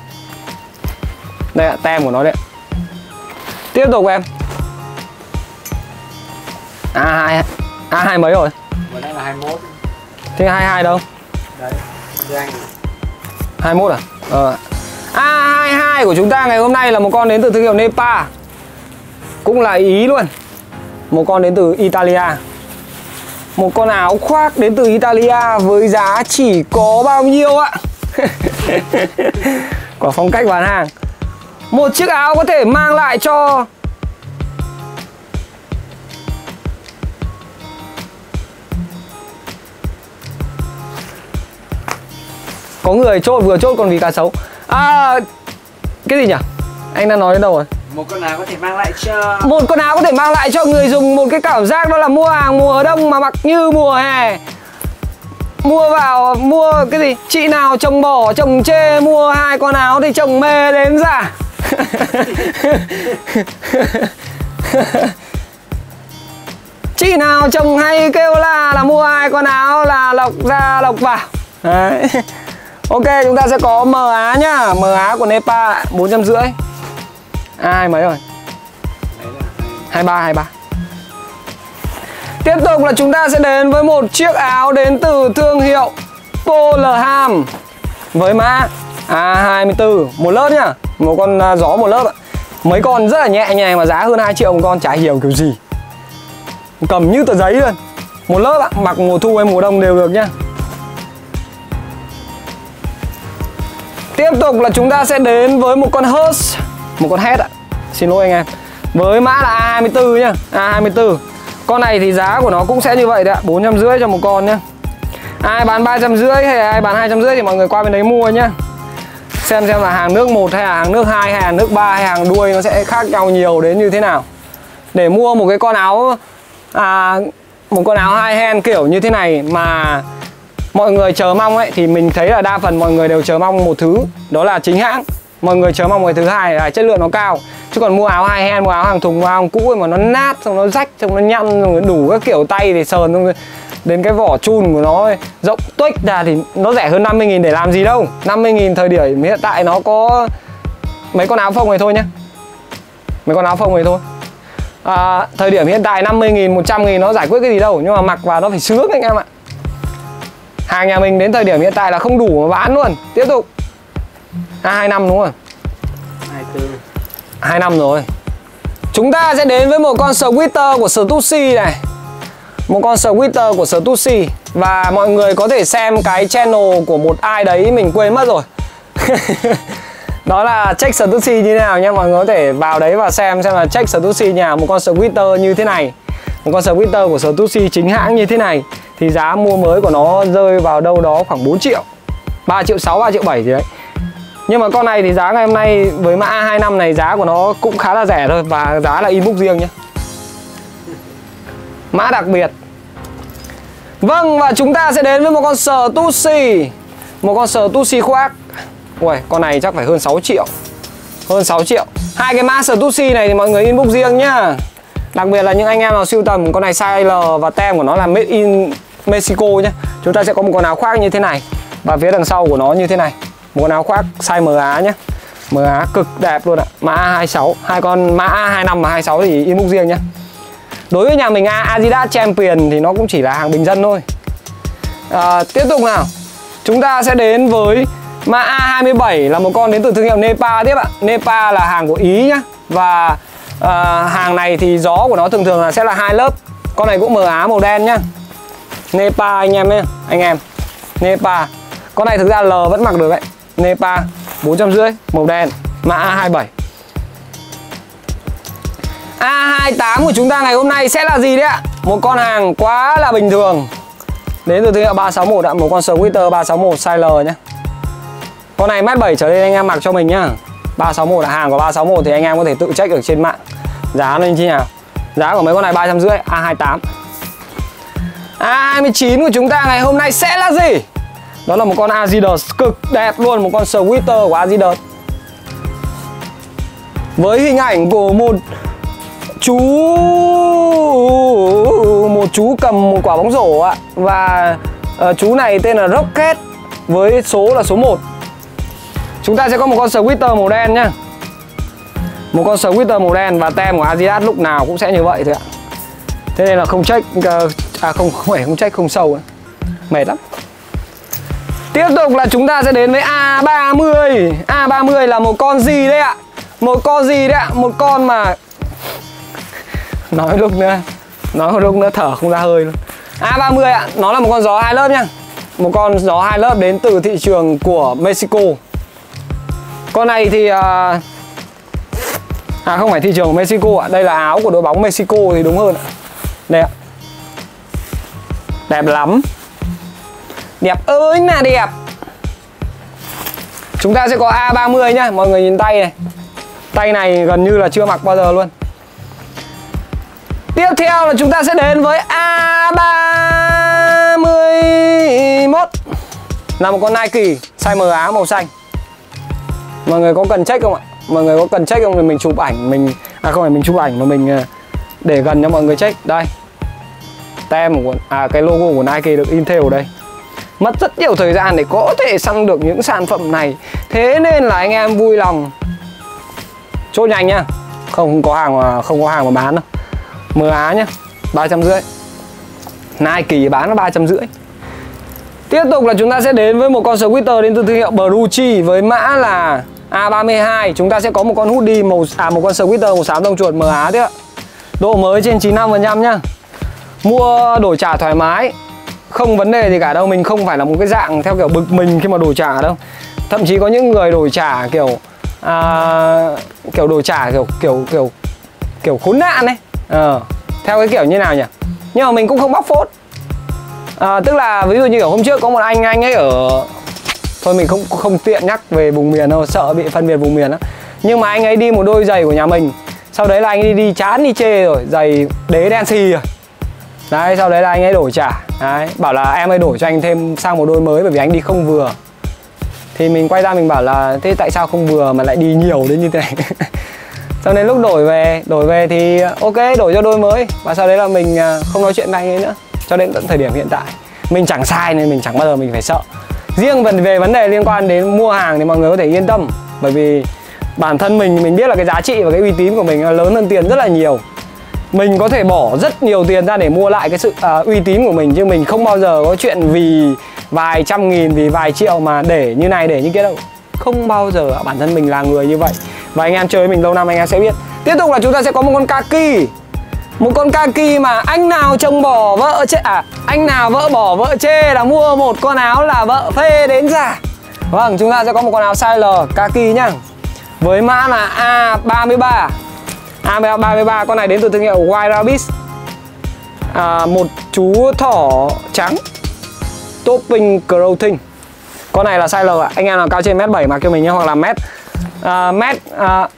Đây ạ tem của nó đấy tiếp tục em. A hai a hai mấy rồi?
Vừa nãy là 21
thế hai hai đâu?
Đấy Anh.
21 à? Ờ. A22 của chúng ta ngày hôm nay là một con đến từ thương hiệu Nepa. Cũng là Ý luôn. Một con đến từ Italia một con áo khoác đến từ Italia với giá chỉ có bao nhiêu ạ? Có phong cách bán hàng Một chiếc áo có thể mang lại cho Có người chốt, vừa chốt còn vì cá sấu À Cái gì nhỉ? Anh đang nói đến đâu rồi?
Một con áo có thể mang lại cho
một con áo có thể mang lại cho người dùng một cái cảm giác đó là mua hàng mùa đông mà mặc như mùa hè. Mua vào, mua cái gì? Chị nào chồng bỏ, chồng chê, mua hai con áo thì chồng mê đến dạ. giả chị nào chồng hay kêu la là mua hai con áo là lộc ra lộc vào Đấy. ok, chúng ta sẽ có mờ á nhá. Mờ á của nepa bốn trăm rưỡi hai mấy rồi? 23 23. Tiếp tục là chúng ta sẽ đến với một chiếc áo đến từ thương hiệu Polarham với mã A24 một lớp nhá, một con à, gió một lớp ạ. Mấy con rất là nhẹ nhàng mà giá hơn 2 triệu một con chả hiểu kiểu gì. Cầm như tờ giấy luôn. Một lớp ạ, mặc mùa thu hay mùa đông đều được nhá. Tiếp tục là chúng ta sẽ đến với một con Hurst một con hét ạ. Xin lỗi anh em. Với mã là A24 nhá. A24 con này thì giá của nó cũng sẽ như vậy đấy ạ. bốn trăm rưỡi cho một con nhá. Ai bán ba trăm rưỡi hay ai bán hai trăm rưỡi thì mọi người qua bên đấy mua nhá. Xem xem là hàng nước 1 hay là hàng nước 2 hay hàng nước 3 hay hàng đuôi nó sẽ khác nhau nhiều đến như thế nào. Để mua một cái con áo à, một con áo hai hen kiểu như thế này mà mọi người chờ mong ấy thì mình thấy là đa phần mọi người đều chờ mong một thứ đó là chính hãng mọi người chờ mong cái thứ hai là chất lượng nó cao. Chứ còn mua áo hai hen, mua áo hàng thùng mua áo hàng cũ mà nó nát xong nó rách xong nó nhăn xong đủ các kiểu tay thì sờn xong đến cái vỏ chun của nó rộng tuếch ra thì nó rẻ hơn 50.000 để làm gì đâu. 50.000 thời điểm hiện tại nó có mấy con áo phông này thôi nhá. Mấy con áo phông này thôi. À, thời điểm hiện tại 50.000 100.000 nó giải quyết cái gì đâu nhưng mà mặc vào nó phải sướng anh em ạ. Hàng nhà mình đến thời điểm hiện tại là không đủ mà bán luôn. Tiếp tục à, 2 năm đúng không
24
2 năm rồi. Chúng ta sẽ đến với một con Switter của Stussy này. Một con Switter của Stussy Và mọi người có thể xem cái channel của một ai đấy mình quên mất rồi. Đó là check Stussy như thế nào nha. Mọi người có thể vào đấy và xem xem là check Stussy nhà Một con Switter như thế này. Một con Switter của Stussy chính hãng như thế này. Thì giá mua mới của nó rơi vào đâu đó khoảng 4 triệu. 3 triệu 6, 3 triệu 7 gì đấy nhưng mà con này thì giá ngày hôm nay với mã A25 này giá của nó cũng khá là rẻ thôi Và giá là inbox riêng nhé Mã đặc biệt. Vâng và chúng ta sẽ đến với một con sờ Tusi Một con sờ Tusi khoác. Ui con này chắc phải hơn 6 triệu. Hơn 6 triệu. Hai cái mã sờ Tusi này thì mọi người inbox riêng nhá. Đặc biệt là những anh em nào siêu tầm, con này size L và tem của nó là made in Mexico nhé Chúng ta sẽ có một con áo khoác như thế này Và phía đằng sau của nó như thế này một con áo khoác size MA nhé. MA cực đẹp luôn ạ. Mã A26 Hai con mã A25 và 26 thì inbox riêng nhé. Đối với nhà mình a Adidas Champion thì nó cũng chỉ là hàng bình dân thôi. À, Tiếp tục nào. Chúng ta sẽ đến với mã A27 là một con đến từ thương hiệu Nepa tiếp ạ. Nepa là hàng của Ý nhá. Và à, hàng này thì gió của nó thường thường là sẽ là hai lớp. Con này cũng MA màu đen nhá. Nepa anh em nhé Anh em. Nepa Con này thực ra L vẫn mặc được đấy. Nepa 450 màu đen. Mã A27 A28 của chúng ta ngày hôm nay sẽ là gì đấy ạ? Một con hàng quá là bình thường. Đến từ thương hiệu 361 ạ, Một con Sweater 361 size L nhé Con này mét 7 trở lên anh em mặc cho mình nhá. 361 là hàng của 361 thì anh em có thể tự check ở trên mạng. Giá lên chi nào? Giá của mấy con này 350 A28 A29 của chúng ta ngày hôm nay sẽ là gì? Đó là một con Adidas cực đẹp luôn Một con sweater của Adidas. Với hình ảnh của một chú Một chú cầm một quả bóng rổ ạ. Và uh, chú này tên là Rocket Với số là số 1 Chúng ta sẽ có một con sweater màu đen nhá. Một con sweater màu đen Và tem của Adidas lúc nào cũng sẽ như vậy thôi ạ. Thế nên là không check ờ, À không, không phải không check không sâu ấy. Mệt lắm. Tiếp tục là chúng ta sẽ đến với A30 A30 là một con gì đấy ạ? Một con gì đấy ạ? Một con mà Nói lúc nữa Nói một lúc nữa thở không ra hơi luôn. A30 ạ Nó là một con gió hai lớp nha Một con gió hai lớp đến từ thị trường của Mexico. Con này thì À, à không phải thị trường của Mexico ạ. Đây là áo của đội bóng Mexico thì đúng hơn ạ. Đây ạ. Đẹp lắm. Đẹp ơi là đẹp. Chúng ta sẽ có A30 nhá, Mọi người nhìn tay này. Tay này gần như là chưa mặc bao giờ luôn. Tiếp theo là chúng ta sẽ đến với A31 Là một con Nike, Size MA màu xanh. Mọi người có cần check không ạ? Mọi người có cần check không? Thì mình chụp ảnh, mình À không phải, mình chụp ảnh mà mình à, để gần cho mọi người check. Đây. Tem của À cái logo của Nike được in theo ở đây mất rất nhiều thời gian để có thể săn được những sản phẩm này. Thế nên là anh em vui lòng. Chốt nhanh nhá. Không có hàng mà, không có hàng mà bán đâu. MA nhá. Ba trăm rưỡi. Nike bán nó ba trăm rưỡi. Tiếp tục là chúng ta sẽ đến với một con sweater đến từ thương hiệu Brucci với mã là A32 Chúng ta sẽ có một con hoodie màu à một con sweater màu xám lông chuột MA thế ạ. Độ mới trên 95% nhá. Mua đổi trả thoải mái không vấn đề gì cả đâu mình không phải là một cái dạng theo kiểu bực mình khi mà đổi trả đâu. Thậm chí có những người đổi trả kiểu à, kiểu đổi trả kiểu kiểu kiểu kiểu khốn nạn ấy. Ờ, theo cái kiểu như nào nhỉ? Nhưng mà mình cũng không bóc phốt. À, tức là ví dụ như kiểu hôm trước có một anh anh ấy ở thôi mình không không tiện nhắc về vùng miền đâu sợ bị phân biệt vùng miền á nhưng mà anh ấy đi một đôi giày của nhà mình. Sau đấy là anh ấy đi chán đi chê rồi giày đế đen xì rồi đấy sau đấy là anh ấy đổi trả. Đấy bảo là em ấy đổi cho anh thêm sang một đôi mới bởi vì anh đi không vừa. Thì mình quay ra mình bảo là thế tại sao không vừa mà lại đi nhiều đến như thế? Này sau đến lúc đổi về đổi về thì ok đổi cho đôi mới. Và sau đấy là mình à, không nói chuyện với anh ấy nữa cho đến tận thời điểm hiện tại. Mình chẳng sai nên mình chẳng bao giờ mình phải sợ. Riêng về, về vấn đề liên quan đến mua hàng thì mọi người có thể yên tâm. Bởi vì bản thân mình mình biết là cái giá trị và cái uy tín của mình lớn hơn tiền rất là nhiều mình có thể bỏ rất nhiều tiền ra để mua lại cái sự à, uy tín của mình chứ mình không bao giờ có chuyện vì vài trăm nghìn vì vài triệu mà để như này để như kia đâu. Không bao giờ bản thân mình là người như vậy. Và anh em chơi mình lâu năm anh em sẽ biết. Tiếp tục là chúng ta sẽ có một con kaki. Một con kaki mà anh nào chồng bỏ vợ chê à anh nào vợ bỏ vợ chê là mua một con áo là vợ phê đến già. Vâng chúng ta sẽ có một con áo size L kaki nhá. Với mã là A33 A33 con này đến từ thương hiệu White Rabbit à, một chú thỏ trắng topping clothing. Con này là size L ạ. Anh em nào cao trên mét 7 mặc cho mình nhé hoặc là mét à, mét à,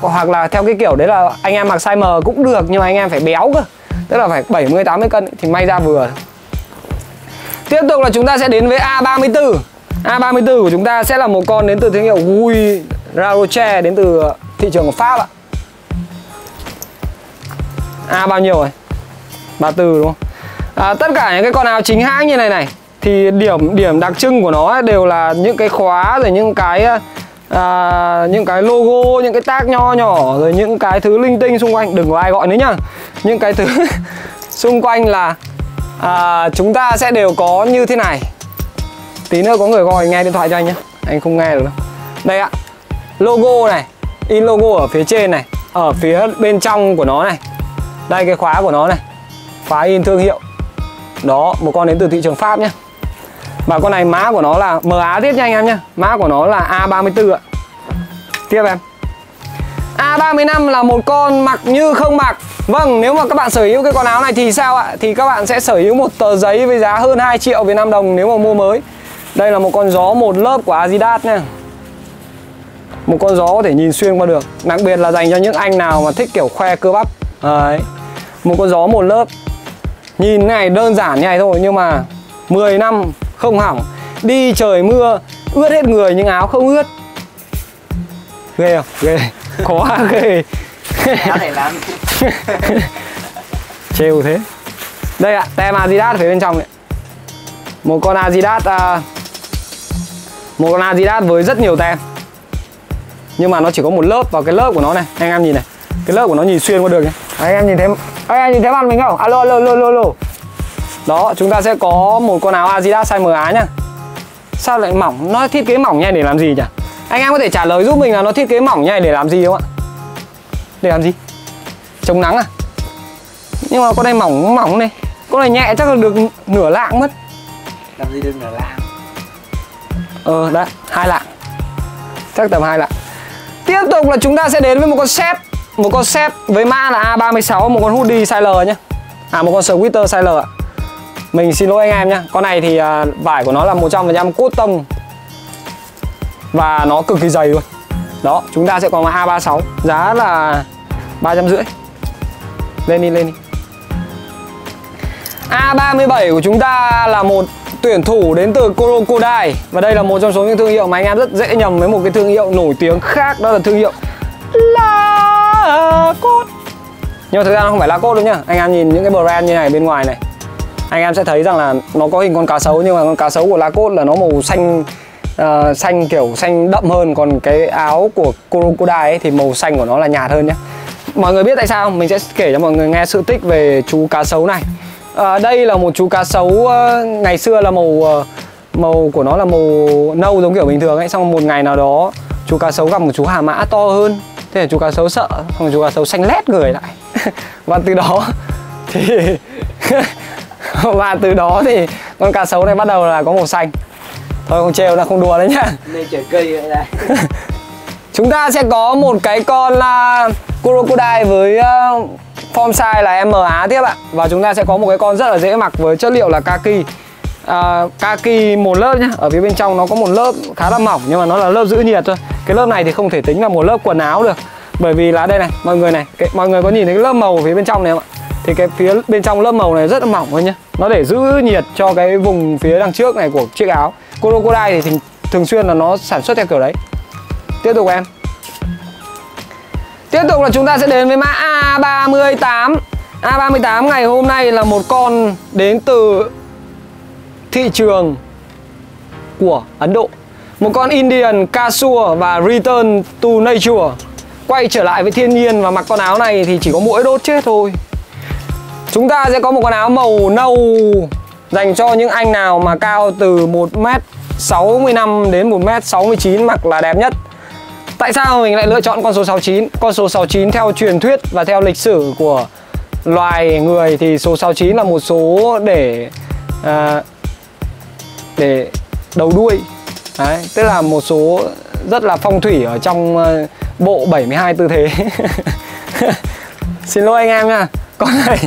hoặc là theo cái kiểu đấy là anh em mặc size M cũng được nhưng mà anh em phải béo cơ. Tức là phải 70 80 cân thì may ra vừa tiếp tục là chúng ta sẽ đến với A34 A34 của chúng ta sẽ là một con đến từ thương hiệu Gui Raroche đến từ thị trường của Pháp ạ. A bao nhiêu rồi? 34 đúng không? À, tất cả những cái con áo chính hãng như này này thì điểm điểm đặc trưng của nó đều là những cái khóa rồi những cái à, những cái logo những cái tag nho nhỏ rồi những cái thứ linh tinh xung quanh. Đừng có ai gọi nữa nhá. Những cái thứ xung quanh là à, chúng ta sẽ đều có như thế này. Tí nữa có người gọi nghe điện thoại cho anh nhé anh không nghe được đâu. Đây ạ. Logo này in logo ở phía trên này ở phía bên trong của nó này đây cái khóa của nó này. Khóa in thương hiệu. Đó một con đến từ thị trường Pháp nhé. Và con này mã của nó là MA tiếp nha anh em nhé. Mã của nó là A34 ạ. Tiếp em. A35 là một con mặc như không mặc. Vâng, nếu mà các bạn sở hữu cái con áo này thì sao ạ? Thì các bạn sẽ sở hữu một tờ giấy với giá hơn 2 triệu Việt Nam đồng nếu mà mua mới. Đây là một con gió một lớp của Adidas nha. Một con gió có thể nhìn xuyên qua được. Đặc biệt là dành cho những anh nào mà thích kiểu khoe cơ bắp. Đấy. Một con gió một lớp. Nhìn này đơn giản như này thôi nhưng mà 10 năm không hỏng. Đi trời mưa ướt hết người nhưng áo không ướt. Ghê không? Ghê. Khó ghê.
Có thể làm.
Trêu thế. Đây ạ, tem Adidas phía bên trong này Một con Adidas à, Một con Adidas với rất nhiều tem. Nhưng mà nó chỉ có một lớp vào cái lớp của nó này. Anh em nhìn này. Cái lớp của nó nhìn xuyên qua được nhé Anh em nhìn thấy Anh em nhìn thấy mặt mình không? Alo alo alo alo Đó, chúng ta sẽ có một con áo Adidas size MA nhá Sao lại mỏng? Nó thiết kế mỏng như này để làm gì nhỉ? Anh em có thể trả lời giúp mình là nó thiết kế mỏng như này để làm gì không ạ? Để làm gì? Chống nắng à? Nhưng mà con này mỏng mỏng này Con này nhẹ chắc là được nửa lạng mất
làm gì đừng là làm
Ờ đấy, hai lạng Chắc tầm hai lạng Tiếp tục là chúng ta sẽ đến với một con set một con set với mã là A36 Một con hoodie size L nhé À một con sweater size L ạ. Mình xin lỗi anh em nhé Con này thì à, vải của nó là 100% cotton. Và nó cực kỳ dày luôn. Đó, chúng ta sẽ có mã A36 Giá là 350 Lên đi, lên đi. A37 của chúng ta là một tuyển thủ đến từ Crocodile Và đây là một trong số những thương hiệu mà anh em rất dễ nhầm với một cái thương hiệu nổi tiếng khác Đó là thương hiệu Lacoste Nhưng mà thực ra nó không phải Lacoste đâu nhá. Anh em nhìn những cái brand như này bên ngoài này Anh em sẽ thấy rằng là nó có hình con cá sấu Nhưng mà con cá sấu của Lacoste là nó màu xanh uh, Xanh kiểu xanh đậm hơn. Còn cái áo của Crocodile ấy, thì màu xanh của nó là nhạt hơn nhá. Mọi người biết tại sao không? Mình sẽ kể cho mọi người nghe sự tích về chú cá sấu này. À, Đây là một chú cá sấu uh, ngày xưa là màu uh, màu của nó là màu nâu giống kiểu bình thường ấy. Xong một ngày nào đó chú cá sấu gặp một chú hà mã to hơn. Thế là chú cá sấu sợ Xong chú cá sấu xanh lét người lại. Và từ đó thì Và từ đó thì con cá sấu này bắt đầu là có màu xanh. Thôi không trêu là không đùa đấy nhá.
Cây
Chúng ta sẽ có một cái con là Crocodile với uh, form size là MA tiếp ạ. Và chúng ta sẽ có một cái con rất là dễ mặc với chất liệu là kaki à, kaki một lớp nhá. Ở phía bên trong nó có một lớp khá là mỏng nhưng mà nó là lớp giữ nhiệt thôi. Cái lớp này thì không thể tính là một lớp quần áo được. Bởi vì là đây này mọi người này cái, mọi người có nhìn thấy cái lớp màu phía bên trong này không ạ? Thì cái phía bên trong lớp màu này rất là mỏng thôi nhá. Nó để giữ nhiệt cho cái vùng phía đằng trước này của chiếc áo. Kurokodai thì thường xuyên là nó sản xuất theo kiểu đấy. Tiếp tục em. Tiếp tục là chúng ta sẽ đến với mã A38 A38 ngày hôm nay là một con đến từ thị trường của Ấn Độ một con Indian Casua và Return to Nature quay trở lại với thiên nhiên và mặc con áo này thì chỉ có mũi đốt chết thôi Chúng ta sẽ có một con áo màu nâu dành cho những anh nào mà cao từ 1m65 đến 1m69 mặc là đẹp nhất. Tại sao mình lại lựa chọn con số 69? Con số 69 theo truyền thuyết và theo lịch sử của loài người thì số 69 là một số để à, để đầu đuôi. Đấy, tức là một số rất là phong thủy ở trong ờ, bộ 72 tư thế. Xin lỗi anh em nha. Con này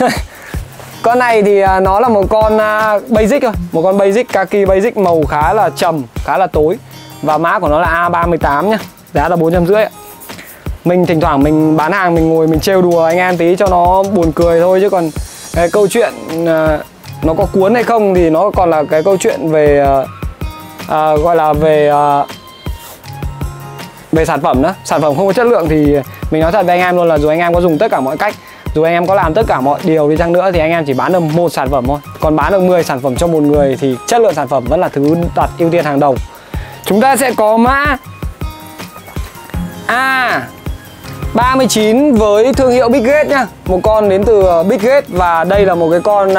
con này thì ờ, nó là một con ờ, basic thôi một con basic kaki basic màu khá là trầm khá là tối và mã của nó là A38 nhá giá là 450 mình thỉnh thoảng mình bán hàng mình ngồi mình trêu đùa anh em tí cho nó buồn cười thôi chứ còn cái câu chuyện nó có cuốn hay không thì nó còn là cái câu chuyện về ờ, à, gọi là về à, về sản phẩm đó sản phẩm không có chất lượng thì mình nói thật với anh em luôn là dù anh em có dùng tất cả mọi cách dù anh em có làm tất cả mọi điều đi chăng nữa thì anh em chỉ bán được một sản phẩm thôi. Còn bán được 10 sản phẩm cho một người thì chất lượng sản phẩm vẫn là thứ đặt ưu tiên hàng đầu. Chúng ta sẽ có mã A 39 với thương hiệu Big Gate nhá. Một con đến từ ờ, Big Gate và đây là một cái con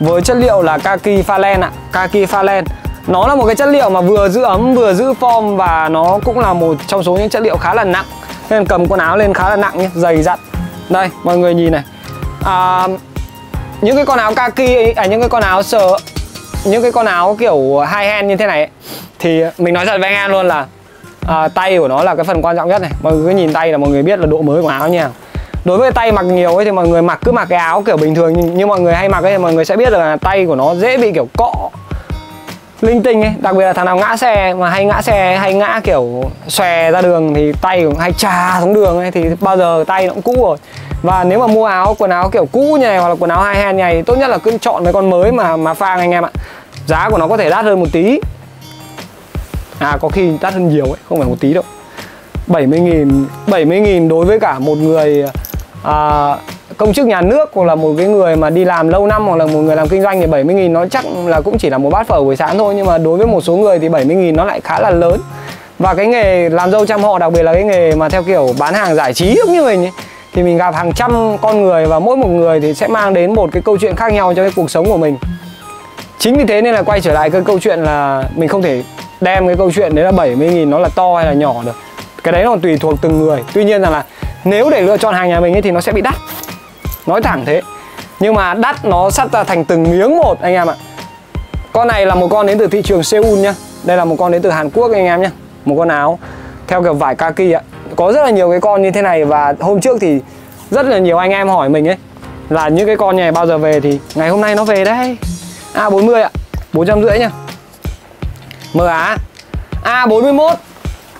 với chất liệu là kaki pha len ạ kaki pha len. Nó là một cái chất liệu mà vừa giữ ấm vừa giữ form và nó cũng là một trong số những chất liệu khá là nặng. Nên cầm quần áo lên khá là nặng nhé dày dặn. Đây mọi người nhìn này. À, những cái con áo kaki à những cái con áo sờ những cái con áo kiểu hai hand như thế này ấy, thì mình nói thật với anh em luôn là à, tay của nó là cái phần quan trọng nhất này. Mọi người cứ nhìn tay là mọi người biết là độ mới của áo nha đối với tay mặc nhiều ấy thì mọi người mặc cứ mặc cái áo kiểu bình thường như, như mọi người hay mặc ấy thì mọi người sẽ biết được là tay của nó dễ bị kiểu cọ linh tinh ấy. Đặc biệt là thằng nào ngã xe mà hay ngã xe hay ngã kiểu xòe ra đường thì tay cũng hay trà xuống đường ấy thì bao giờ tay nó cũng cũ rồi. Và nếu mà mua áo quần áo kiểu cũ như này hoặc là quần áo hai hand này tốt nhất là cứ chọn mấy con mới mà mà phang anh em ạ. Giá của nó có thể đắt hơn một tí. À có khi đắt hơn nhiều ấy không phải một tí đâu. 70 nghìn 70 nghìn đối với cả một người à, công chức nhà nước hoặc là một cái người mà đi làm lâu năm hoặc là một người làm kinh doanh thì 70 nghìn nó chắc là cũng chỉ là một bát phở buổi sáng thôi nhưng mà đối với một số người thì 70 nghìn nó lại khá là lớn. Và cái nghề làm dâu trăm họ đặc biệt là cái nghề mà theo kiểu bán hàng giải trí giống như mình ấy, thì mình gặp hàng trăm con người và mỗi một người thì sẽ mang đến một cái câu chuyện khác nhau cho cái cuộc sống của mình. Chính vì thế nên là quay trở lại cái câu chuyện là mình không thể đem cái câu chuyện đấy là 70 nghìn nó là to hay là nhỏ được. Cái đấy nó tùy thuộc từng người. Tuy nhiên rằng là nếu để lựa chọn hàng nhà mình ấy thì nó sẽ bị đắt. Nói thẳng thế. Nhưng mà đắt nó sắt ra thành từng miếng một, anh em ạ. Con này là một con đến từ thị trường Seoul nhá. Đây là một con đến từ Hàn Quốc, anh em nhá. Một con áo, theo kiểu vải kaki ạ. Có rất là nhiều cái con như thế này và hôm trước thì rất là nhiều anh em hỏi mình ấy là những cái con này bao giờ về thì ngày hôm nay nó về đây. A40 ạ 450 nhá. MA A41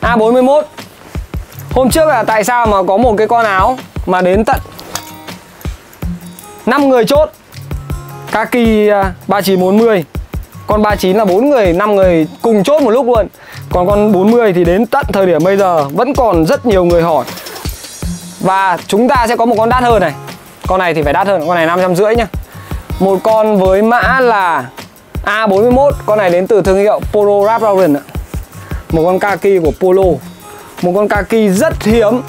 A41 Hôm trước là tại sao mà có một cái con áo mà đến tận 5 người chốt? Kaki à, 3940 Con 39 là 4 người, 5 người cùng chốt một lúc luôn. Còn con 40 thì đến tận thời điểm bây giờ Vẫn còn rất nhiều người hỏi. Và chúng ta sẽ có một con đắt hơn này. Con này thì phải đắt hơn, con này 550 nhá. Một con với mã là A41 Con này đến từ thương hiệu Polo Ralph Lauren Một con kaki của Polo. Một con kaki rất hiếm.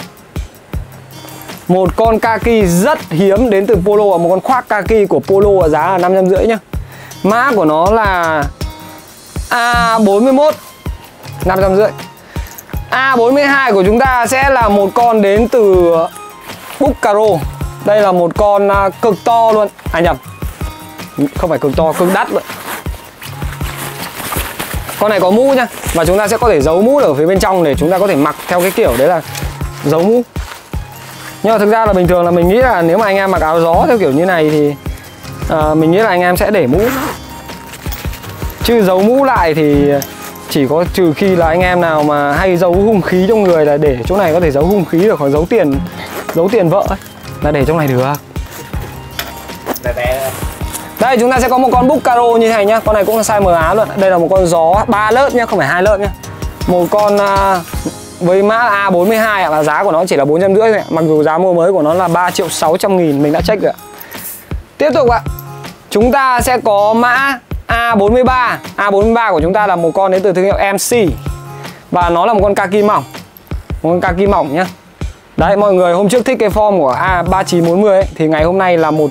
Một con kaki rất hiếm đến từ Polo Một con khoác kaki của Polo giá là 550 nhá. Mã của nó là A41 550 A42 của chúng ta sẽ là một con đến từ Bucaro Đây là một con à, cực to luôn. À nhầm Không phải cực to, cực đắt luôn. Con này có mũ nhá Và chúng ta sẽ có thể giấu mũ ở phía bên trong Để chúng ta có thể mặc theo cái kiểu đấy là Giấu mũ. Nhưng mà thực ra là bình thường là mình nghĩ là nếu mà anh em mặc áo gió theo kiểu như này thì à, mình nghĩ là anh em sẽ để mũ. Chứ giấu mũ lại thì chỉ có trừ khi là anh em nào mà hay giấu hung khí trong người là để chỗ này có thể giấu hung khí được còn giấu tiền giấu tiền vợ ấy là để trong này được đây chúng ta sẽ có một con Bucaro như thế này nhá. Con này cũng là size MA luôn. Đây là một con gió ba lớp nhá, không phải hai lớp nhá. Một con à, với mã A42 ạ và giá của nó chỉ là 450 thôi ạ. Mặc dù giá mua mới của nó là 3 triệu 600 nghìn Mình đã check rồi ạ. Tiếp tục ạ. Chúng ta sẽ có mã A43 A43 của chúng ta là một con đến từ thương hiệu MC Và nó là một con kaki mỏng. Một con kaki mỏng nhá. Đấy mọi người hôm trước thích cái form của A3940 ấy Thì ngày hôm nay là một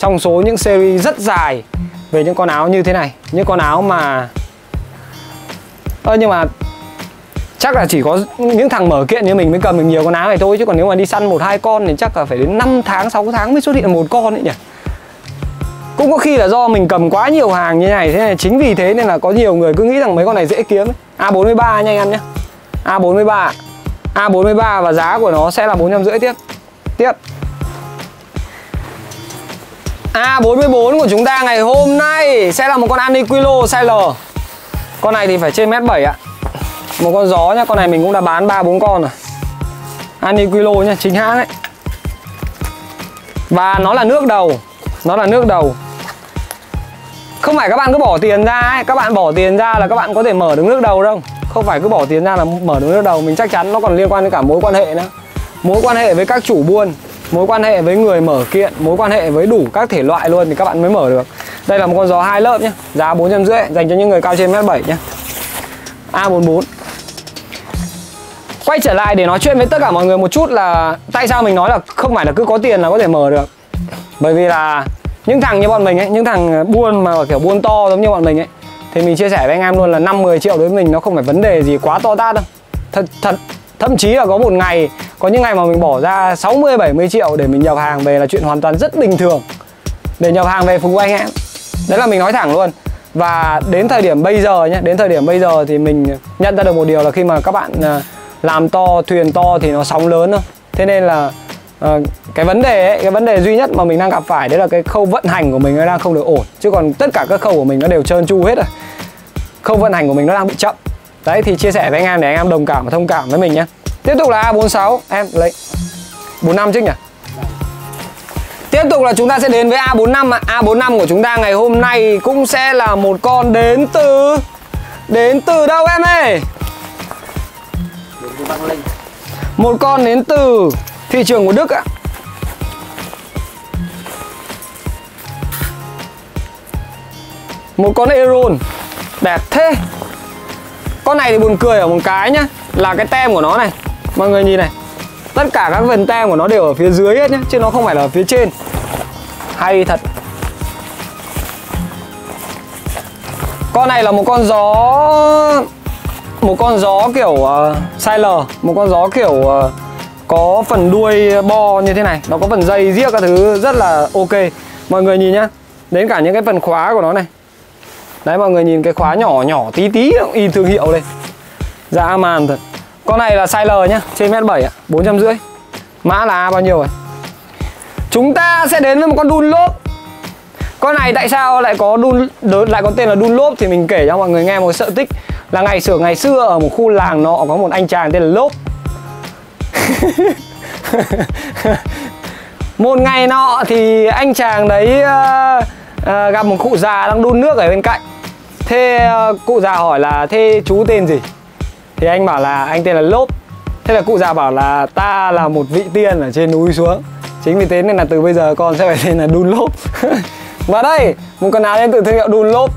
trong số những series rất dài Về những con áo như thế này Những con áo mà Ơ nhưng mà Chắc là chỉ có những thằng mở kiện như mình mới cầm được nhiều con áo này thôi Chứ còn nếu mà đi săn một hai con thì chắc là phải đến 5 tháng, 6 tháng mới xuất hiện một con ấy nhỉ? Cũng có khi là do mình cầm quá nhiều hàng như này thế này chính vì thế nên là có nhiều người cứ nghĩ rằng mấy con này dễ kiếm ấy. A43 nha anh em nhé. A43 A43 và giá của nó sẽ là 450 tiếp. Tiếp. A44 của chúng ta ngày hôm nay sẽ là một con Aniquilo size L Con này thì phải trên mét 7 ạ. Một con gió nhá, con này mình cũng đã bán 3-4 con rồi. Aniquilo nhá, chính hãng ấy. Và nó là nước đầu Nó là nước đầu. Không phải các bạn cứ bỏ tiền ra ấy Các bạn bỏ tiền ra là các bạn có thể mở được nước đầu đâu. Không phải cứ bỏ tiền ra là mở được nước đầu Mình chắc chắn nó còn liên quan đến cả mối quan hệ nữa. Mối quan hệ với các chủ buôn mối quan hệ với người mở kiện, mối quan hệ với đủ các thể loại luôn thì các bạn mới mở được. Đây là một con gió hai lớp nhé giá bốn trăm rưỡi, dành cho những người cao trên mét bảy nhé A44 quay trở lại để nói chuyện với tất cả mọi người một chút là tại sao mình nói là không phải là cứ có tiền là có thể mở được. Bởi vì là những thằng như bọn mình ấy, những thằng buôn mà kiểu buôn to giống như bọn mình ấy, thì mình chia sẻ với anh em luôn là 5 10 triệu đối với mình nó không phải vấn đề gì quá to tát đâu. Thật thật thậm chí là có một ngày có những ngày mà mình bỏ ra 60 70 triệu để mình nhập hàng về là chuyện hoàn toàn rất bình thường. Để nhập hàng về phục vụ anh em đấy là mình nói thẳng luôn. Và đến thời điểm bây giờ nhé đến thời điểm bây giờ thì mình nhận ra được một điều là khi mà các bạn à, làm to thuyền to thì nó sóng lớn thôi. Thế nên là uh, cái vấn đề ấy, cái vấn đề duy nhất mà mình đang gặp phải đấy là cái khâu vận hành của mình nó đang không được ổn. Chứ còn tất cả các khâu của mình nó đều trơn tru hết rồi. Khâu vận hành của mình nó đang bị chậm đấy thì chia sẻ với anh em để anh em đồng cảm và thông cảm với mình nhé. Tiếp tục là A46 Em lấy 45 chứ nhỉ? Tiếp tục là chúng ta sẽ đến với A45 A45 của chúng ta ngày hôm nay cũng sẽ là một con đến từ Đến từ đâu em ơi? Một con đến từ thị trường của Đức ạ. Một con Aeron. Đẹp thế con này thì buồn cười ở một cái nhá Là cái tem của nó này. Mọi người nhìn này Tất cả các vần tem của nó đều ở phía dưới hết nhé Chứ nó không phải là ở phía trên. Hay thật. Con này là một con gió Một con gió kiểu ờ, uh, size L Một con gió kiểu uh, Có phần đuôi bo như thế này. Nó có phần dây riêng các thứ rất là ok. Mọi người nhìn nhá Đến cả những cái phần khóa của nó này. Đấy mọi người nhìn cái khóa nhỏ nhỏ tí tí Y thương hiệu đây dạ, Dã man thật con này là size L nhá, trên mét 7 ạ, 450. Mã là A bao nhiêu rồi? Chúng ta sẽ đến với một con đun lốp. Con này tại sao lại có đun lại có tên là đun lốp thì mình kể cho mọi người nghe một sự tích là ngày xưa ngày xưa ở một khu làng nọ có một anh chàng tên là Lốp. một ngày nọ thì anh chàng đấy uh, Ờ, gặp một cụ già đang đun nước ở bên cạnh. Thế ờ, cụ già hỏi là thế chú tên gì? thì anh bảo là anh tên là lốp. Thế là cụ già bảo là ta là một vị tiên ở trên núi xuống. Chính vì thế nên là từ bây giờ con sẽ phải tên là đun lốp. Và đây một con áo đến từ thương hiệu đun lốp.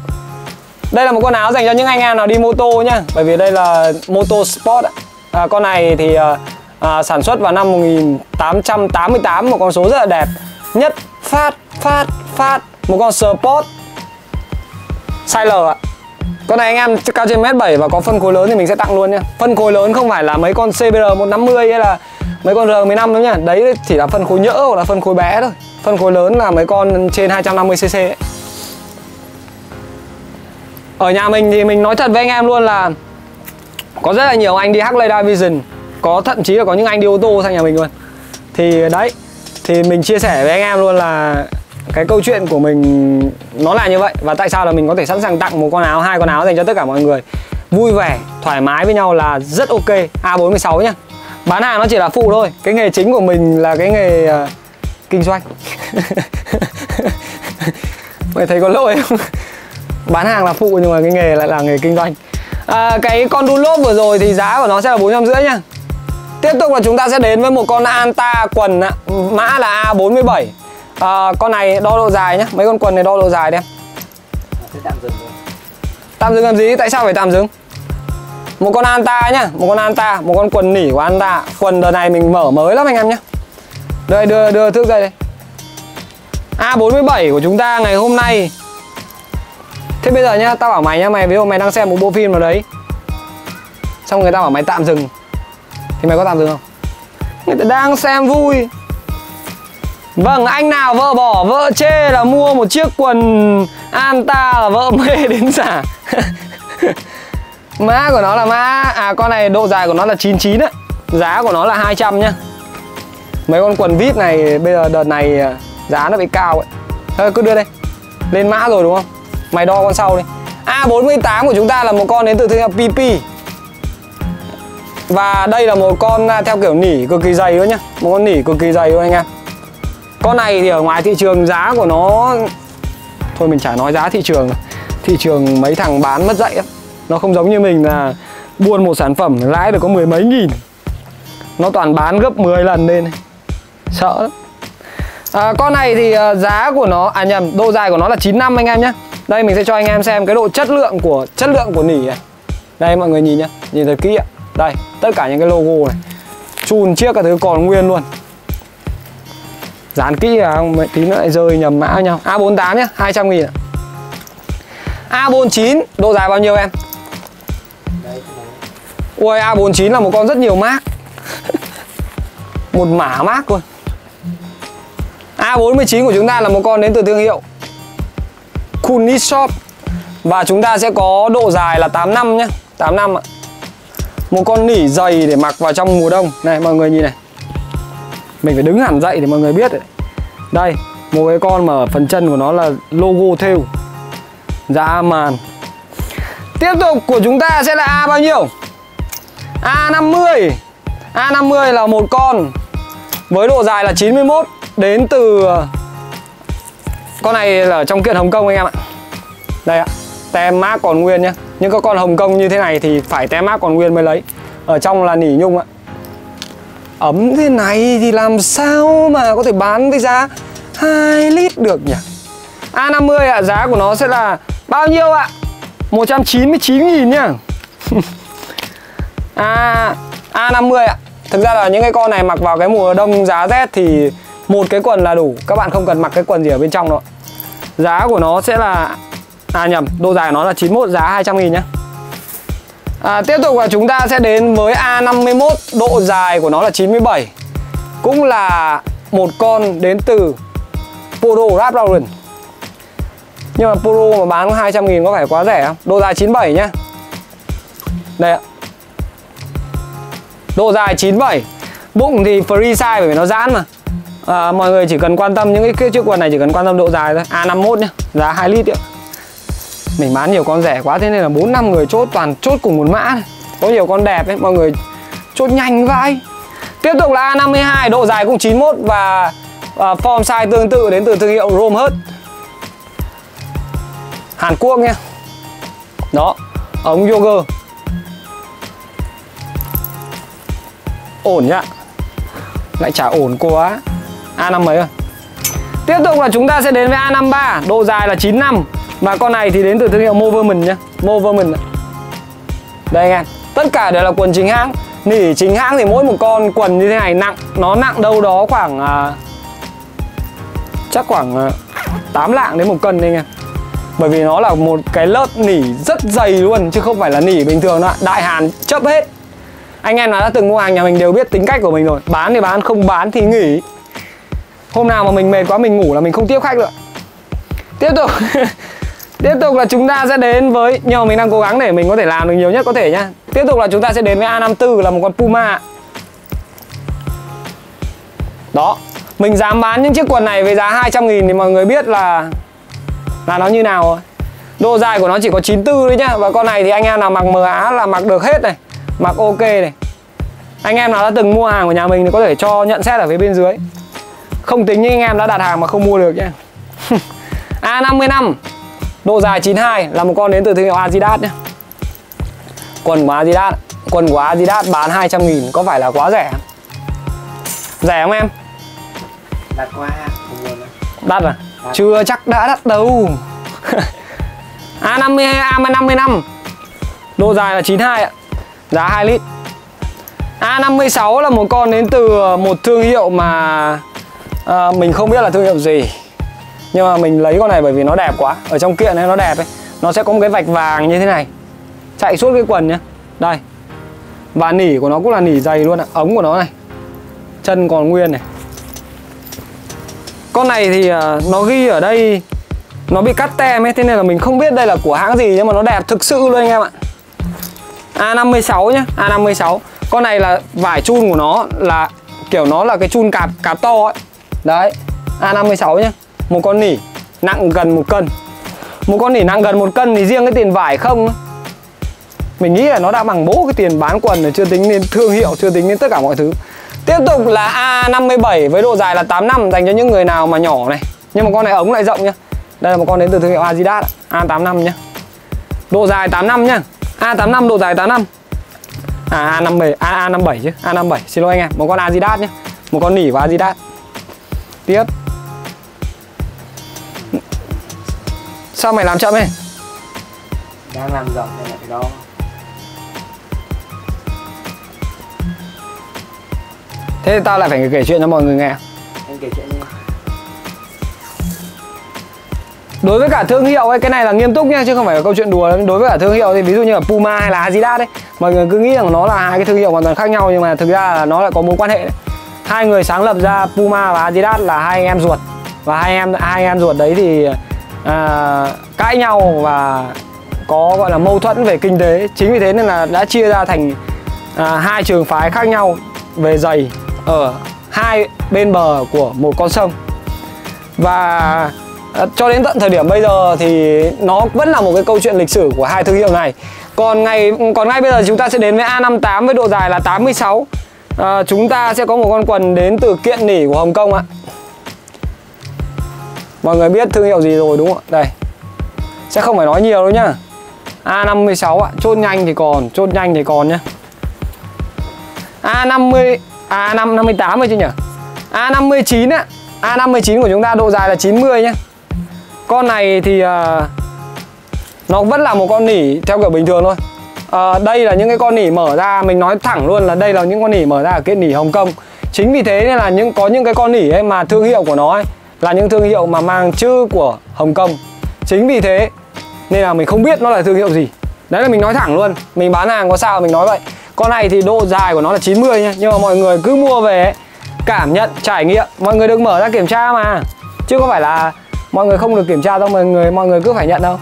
Đây là một con áo dành cho những anh em nào đi mô tô nhá. Bởi vì đây là mô tô sport à, con này thì à, à, sản xuất vào năm 1888 một con số rất là đẹp. Nhất phát phát phát một con sport. Size L ạ. Con này anh em cao trên mét 7 và có phân khối lớn thì mình sẽ tặng luôn nhá. Phân khối lớn không phải là mấy con CBR 150 hay là mấy con R15 đâu nhá. Đấy chỉ là phân khối nhỡ hoặc là phân khối bé thôi. Phân khối lớn là mấy con trên 250cc ấy. Ở nhà mình thì mình nói thật với anh em luôn là Có rất là nhiều anh đi Harley Davidson, Có thậm chí là có những anh đi ô tô sang nhà mình luôn. Thì đấy, Thì mình chia sẻ với anh em luôn là cái câu chuyện của mình nó là như vậy. Và tại sao là mình có thể sẵn sàng tặng một con áo hai con áo dành cho tất cả mọi người? Vui vẻ thoải mái với nhau là rất ok. A46 nhá. Bán hàng nó chỉ là phụ thôi. Cái nghề chính của mình là cái nghề uh, kinh doanh. Mày thấy có lỗi không? Bán hàng là phụ nhưng mà cái nghề lại là nghề kinh doanh. À, cái con đun lốp vừa rồi thì giá của nó sẽ là bốn trăm rưỡi nhá. Tiếp tục là chúng ta sẽ đến với một con Anta quần mã là A47 à, con này đo độ dài nhá. Mấy con quần này đo độ dài đem
tạm dừng
tạm dừng làm gì? Tại sao phải tạm dừng? Một con Anta nhá. Một con Anta một con quần nỉ của Anta. Quần đợt này mình mở mới lắm anh em nhá. Đây đưa đưa thước dây đây. A47 của chúng ta ngày hôm nay. Thế bây giờ nhá, tao bảo mày nhá, mày ví dụ mày đang xem một bộ phim nào đấy. Xong người ta bảo mày tạm dừng. Thì mày có tạm dừng không? Người ta đang xem vui Vâng, anh nào vợ bỏ, vợ chê là mua một chiếc quần Anta là vợ mê đến giả. Mã của nó là mã À con này độ dài của nó là 99 á. Giá của nó là 200 nhá. Mấy con quần vip này bây giờ đợt này à, giá nó bị cao ấy. Thôi cứ đưa đây. Lên mã rồi đúng không? Mày đo con sau đi. A48 của chúng ta là một con đến từ thương hiệu PP Và đây là một con à, theo kiểu nỉ cực kỳ dày luôn nhá. Một con nỉ cực kỳ dày luôn anh em. Con này thì ở ngoài thị trường giá của nó Thôi mình chả nói giá thị trường. Thị trường mấy thằng bán mất dạy lắm Nó không giống như mình là Buôn một sản phẩm lãi được có mười mấy nghìn. Nó toàn bán gấp 10 lần lên. Sợ lắm. À, Con này thì à, giá của nó À nhầm, độ dài của nó là 9 năm anh em nhé Đây mình sẽ cho anh em xem cái độ chất lượng của Chất lượng của nỉ này. Đây mọi người nhìn nhá, nhìn thật kỹ ạ. Đây, tất cả những cái logo này. Chùn chiếc cả thứ còn nguyên luôn. Dán kỹ à, tí nữa lại rơi nhầm mã nhau. A48 nhá, 200 nghìn ạ. A49, độ dài bao nhiêu em? Ui A49 là một con rất nhiều mác. Một mã mác luôn. A49 của chúng ta là một con đến từ thương hiệu Kunis Shop Và chúng ta sẽ có độ dài là 8 năm nhé 8 ạ. Một con nỉ dày để mặc vào trong mùa đông. Này mọi người nhìn này. Mình phải đứng hẳn dậy thì mọi người biết đấy. Đây, Một cái con mà ở phần chân của nó là logo thêu dạ man Tiếp tục, của chúng ta sẽ là A bao nhiêu? A50 A50 là một con Với độ dài là 91 Đến từ, Con này là trong kiện Hồng Kông anh em ạ. Đây ạ, Tem mát còn nguyên nhá. Những cái con Hồng Kông như thế này thì phải tem mát còn nguyên mới lấy. Ở trong là nỉ nhung ạ. Ấm thế này thì làm sao mà có thể bán với giá 2 lít được nhỉ A50 ạ à, Giá của nó sẽ là bao nhiêu ạ 199 nghìn nhá A A50 ạ. Thực ra là những cái con này mặc vào cái mùa đông giá rét thì một cái quần là đủ, các bạn không cần mặc cái quần gì ở bên trong đâu. Giá của nó sẽ là à nhầm, độ dài của nó là 91 giá 200 000 nhá. À, tiếp tục là chúng ta sẽ đến với A51 Độ dài của nó là 97 Cũng là một con đến từ Poro Ralph Nhưng mà Poro mà bán 200 nghìn có phải quá rẻ không? Độ dài 97 nhá. Đây ạ. Độ dài 97 Bụng thì free size bởi vì nó giãn mà. À, Mọi người chỉ cần quan tâm những cái, cái chiếc quần này chỉ cần quan tâm độ dài thôi. A51 nhá. Giá 2 lít ạ. Mình bán nhiều con rẻ quá thế nên là bốn năm người chốt toàn chốt cùng một mã. Có nhiều con đẹp ấy mọi người chốt nhanh vai Tiếp tục là A52 độ dài cũng 91 và uh, form size tương tự đến từ thương hiệu Romhurt Hàn Quốc nhé. Đó Ống yoga. Ổn nhá. Lại chả ổn quá. A5 mấy rồi? Tiếp tục là chúng ta sẽ đến với A53 Độ dài là 95 năm. Và con này thì đến từ thương hiệu Moverman nhá. Moverman Đây anh em Tất cả đều là quần chính hãng. Nỉ chính hãng thì mỗi một con quần như thế này nặng Nó nặng đâu đó khoảng à, Chắc khoảng à, 8 lạng đến một cân anh em. Bởi vì nó là một cái lớp nỉ rất dày luôn Chứ không phải là nỉ bình thường đâu ạ. Đại Hàn chấp hết. Anh em nào đã từng mua hàng nhà mình đều biết tính cách của mình rồi. Bán thì bán, không bán thì nghỉ. Hôm nào mà mình mệt quá mình ngủ là mình không tiếp khách nữa Tiếp tục. Tiếp tục là chúng ta sẽ đến với nhiều mình đang cố gắng để mình có thể làm được nhiều nhất có thể nhá. Tiếp tục là chúng ta sẽ đến với A54, là một con Puma. Đó, Mình dám bán những chiếc quần này với giá 200 nghìn thì mọi người biết là là nó như nào rồi. Độ dài của nó chỉ có 94 thôi nhá. Và con này thì anh em nào mặc MA là mặc được hết này. Mặc ok này. Anh em nào đã từng mua hàng của nhà mình thì có thể cho nhận xét ở phía bên dưới. Không tính như anh em đã đặt hàng mà không mua được nhá. A55 Độ dài 92 là một con đến từ thương hiệu Adidas nhé. Quần của Adidas Quần của Adidas bán 200 nghìn Có phải là quá rẻ? Rẻ không em?
luôn đâu.
Đắt à? Chưa chắc đã đắt đâu. A52, A55 Độ dài là 92 ạ. Giá 2 lít. A56 là một con đến từ một thương hiệu mà à, Mình không biết là thương hiệu gì nhưng mà mình lấy con này bởi vì nó đẹp quá. Ở trong kiện này nó đẹp ấy. Nó sẽ có một cái vạch vàng như thế này. Chạy suốt cái quần nhá. Đây. Và nỉ của nó cũng là nỉ dày luôn ạ. Ống của nó này. Chân còn nguyên này. Con này thì à, nó ghi ở đây. Nó bị cắt tem ấy, Thế nên là mình không biết đây là của hãng gì, Nhưng mà nó đẹp thực sự luôn anh em ạ. A56 nhá A56 Con này là vải chun của nó là, Kiểu nó là cái chun cạp cạp to ấy. Đấy A56 nhá. Một con nỉ nặng gần một cân. Một con nỉ nặng gần một cân thì riêng cái tiền vải không? Mình nghĩ là nó đã bằng bố cái tiền bán quần rồi Chưa tính đến thương hiệu, chưa tính đến tất cả mọi thứ. Tiếp tục là A57 với độ dài là 8 năm Dành cho những người nào mà nhỏ này. Nhưng mà con này ống lại rộng nhá. Đây là một con đến từ thương hiệu Adidas A85 nhá. Độ dài 8 năm nhá. A85 độ dài 8 năm. À A57, A, à, A57 chứ. A57, xin lỗi anh em. Một con Adidas nhá. Một con nỉ và Adidas. Tiếp. Sao mày làm chậm ấy?
Đang làm rộng nên là cái đó
Thế thì tao lại phải kể chuyện cho mọi người nghe.
Anh kể chuyện đi.
Đối với cả thương hiệu ấy, cái này là nghiêm túc nha Chứ không phải là câu chuyện đùa. Đối với cả thương hiệu thì ví dụ như là Puma hay là Adidas ấy Mọi người cứ nghĩ rằng nó là hai cái thương hiệu hoàn toàn khác nhau Nhưng mà thực ra là nó lại có mối quan hệ đấy. Hai người sáng lập ra Puma và Adidas là hai anh em ruột. Và hai em hai anh em ruột đấy thì à, cãi nhau và có gọi là mâu thuẫn về kinh tế. Chính vì thế nên là đã chia ra thành à, hai trường phái khác nhau về giày ở hai bên bờ của một con sông. Và à, cho đến tận thời điểm bây giờ thì nó vẫn là một cái câu chuyện lịch sử của hai thương hiệu này. Còn ngày còn ngay bây giờ chúng ta sẽ đến với A58 với độ dài là 86 à, chúng ta sẽ có một con quần đến từ kiện nỉ của Hồng Kông ạ mọi người biết thương hiệu gì rồi đúng không ạ? Đây. Sẽ không phải nói nhiều đâu nhá. A56 ạ chốt nhanh thì còn chốt nhanh thì còn nhá. A50 A5 58 rồi chứ nhỉ? A59 á A59 của chúng ta độ dài là 90 nhá. Con này thì uh, Nó vẫn là một con nỉ theo kiểu bình thường thôi. Uh, Đây là những cái con nỉ mở ra Mình nói thẳng luôn là đây là những con nỉ mở ra ở cái nỉ Hồng Kông. Chính vì thế nên là những có những cái con nỉ ấy mà thương hiệu của nó ấy, là những thương hiệu mà mang chữ của Hồng Kông. Chính vì thế Nên là mình không biết nó là thương hiệu gì. Đấy là mình nói thẳng luôn Mình bán hàng có sao mình nói vậy. Con này thì độ dài của nó là 90 nhá Nhưng mà mọi người cứ mua về ấy, Cảm nhận, trải nghiệm Mọi người được mở ra kiểm tra mà. Chứ không phải là mọi người không được kiểm tra đâu Mọi người mọi người cứ phải nhận đâu.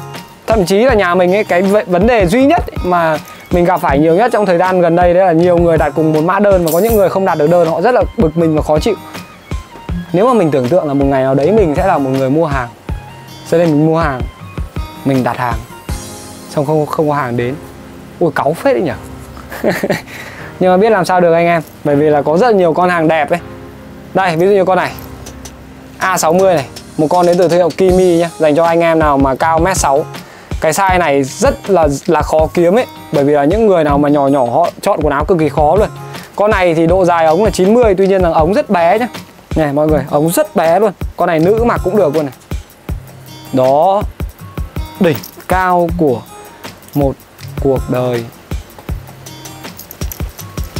Thậm chí là nhà mình ấy cái vấn đề duy nhất mà mình gặp phải nhiều nhất trong thời gian gần đây đấy là nhiều người đặt cùng một mã đơn và có những người không đạt được đơn họ rất là bực mình và khó chịu nếu mà mình tưởng tượng là một ngày nào đấy mình sẽ là một người mua hàng cho nên mình mua hàng mình đặt hàng xong không không có hàng đến. Ui cáu phết đấy nhở. nhưng mà biết làm sao được anh em bởi vì là có rất nhiều con hàng đẹp đấy, đây ví dụ như con này A60 này một con đến từ thương hiệu Kimi nhé dành cho anh em nào mà cao mét 6 cái size này rất là là khó kiếm ấy bởi vì là những người nào mà nhỏ nhỏ họ chọn quần áo cực kỳ khó luôn. Con này thì độ dài ống là 90 tuy nhiên là ống rất bé nhá này, mọi người, ống rất bé luôn. Con này nữ mặc cũng được luôn này. Đó. Đỉnh cao của một cuộc đời.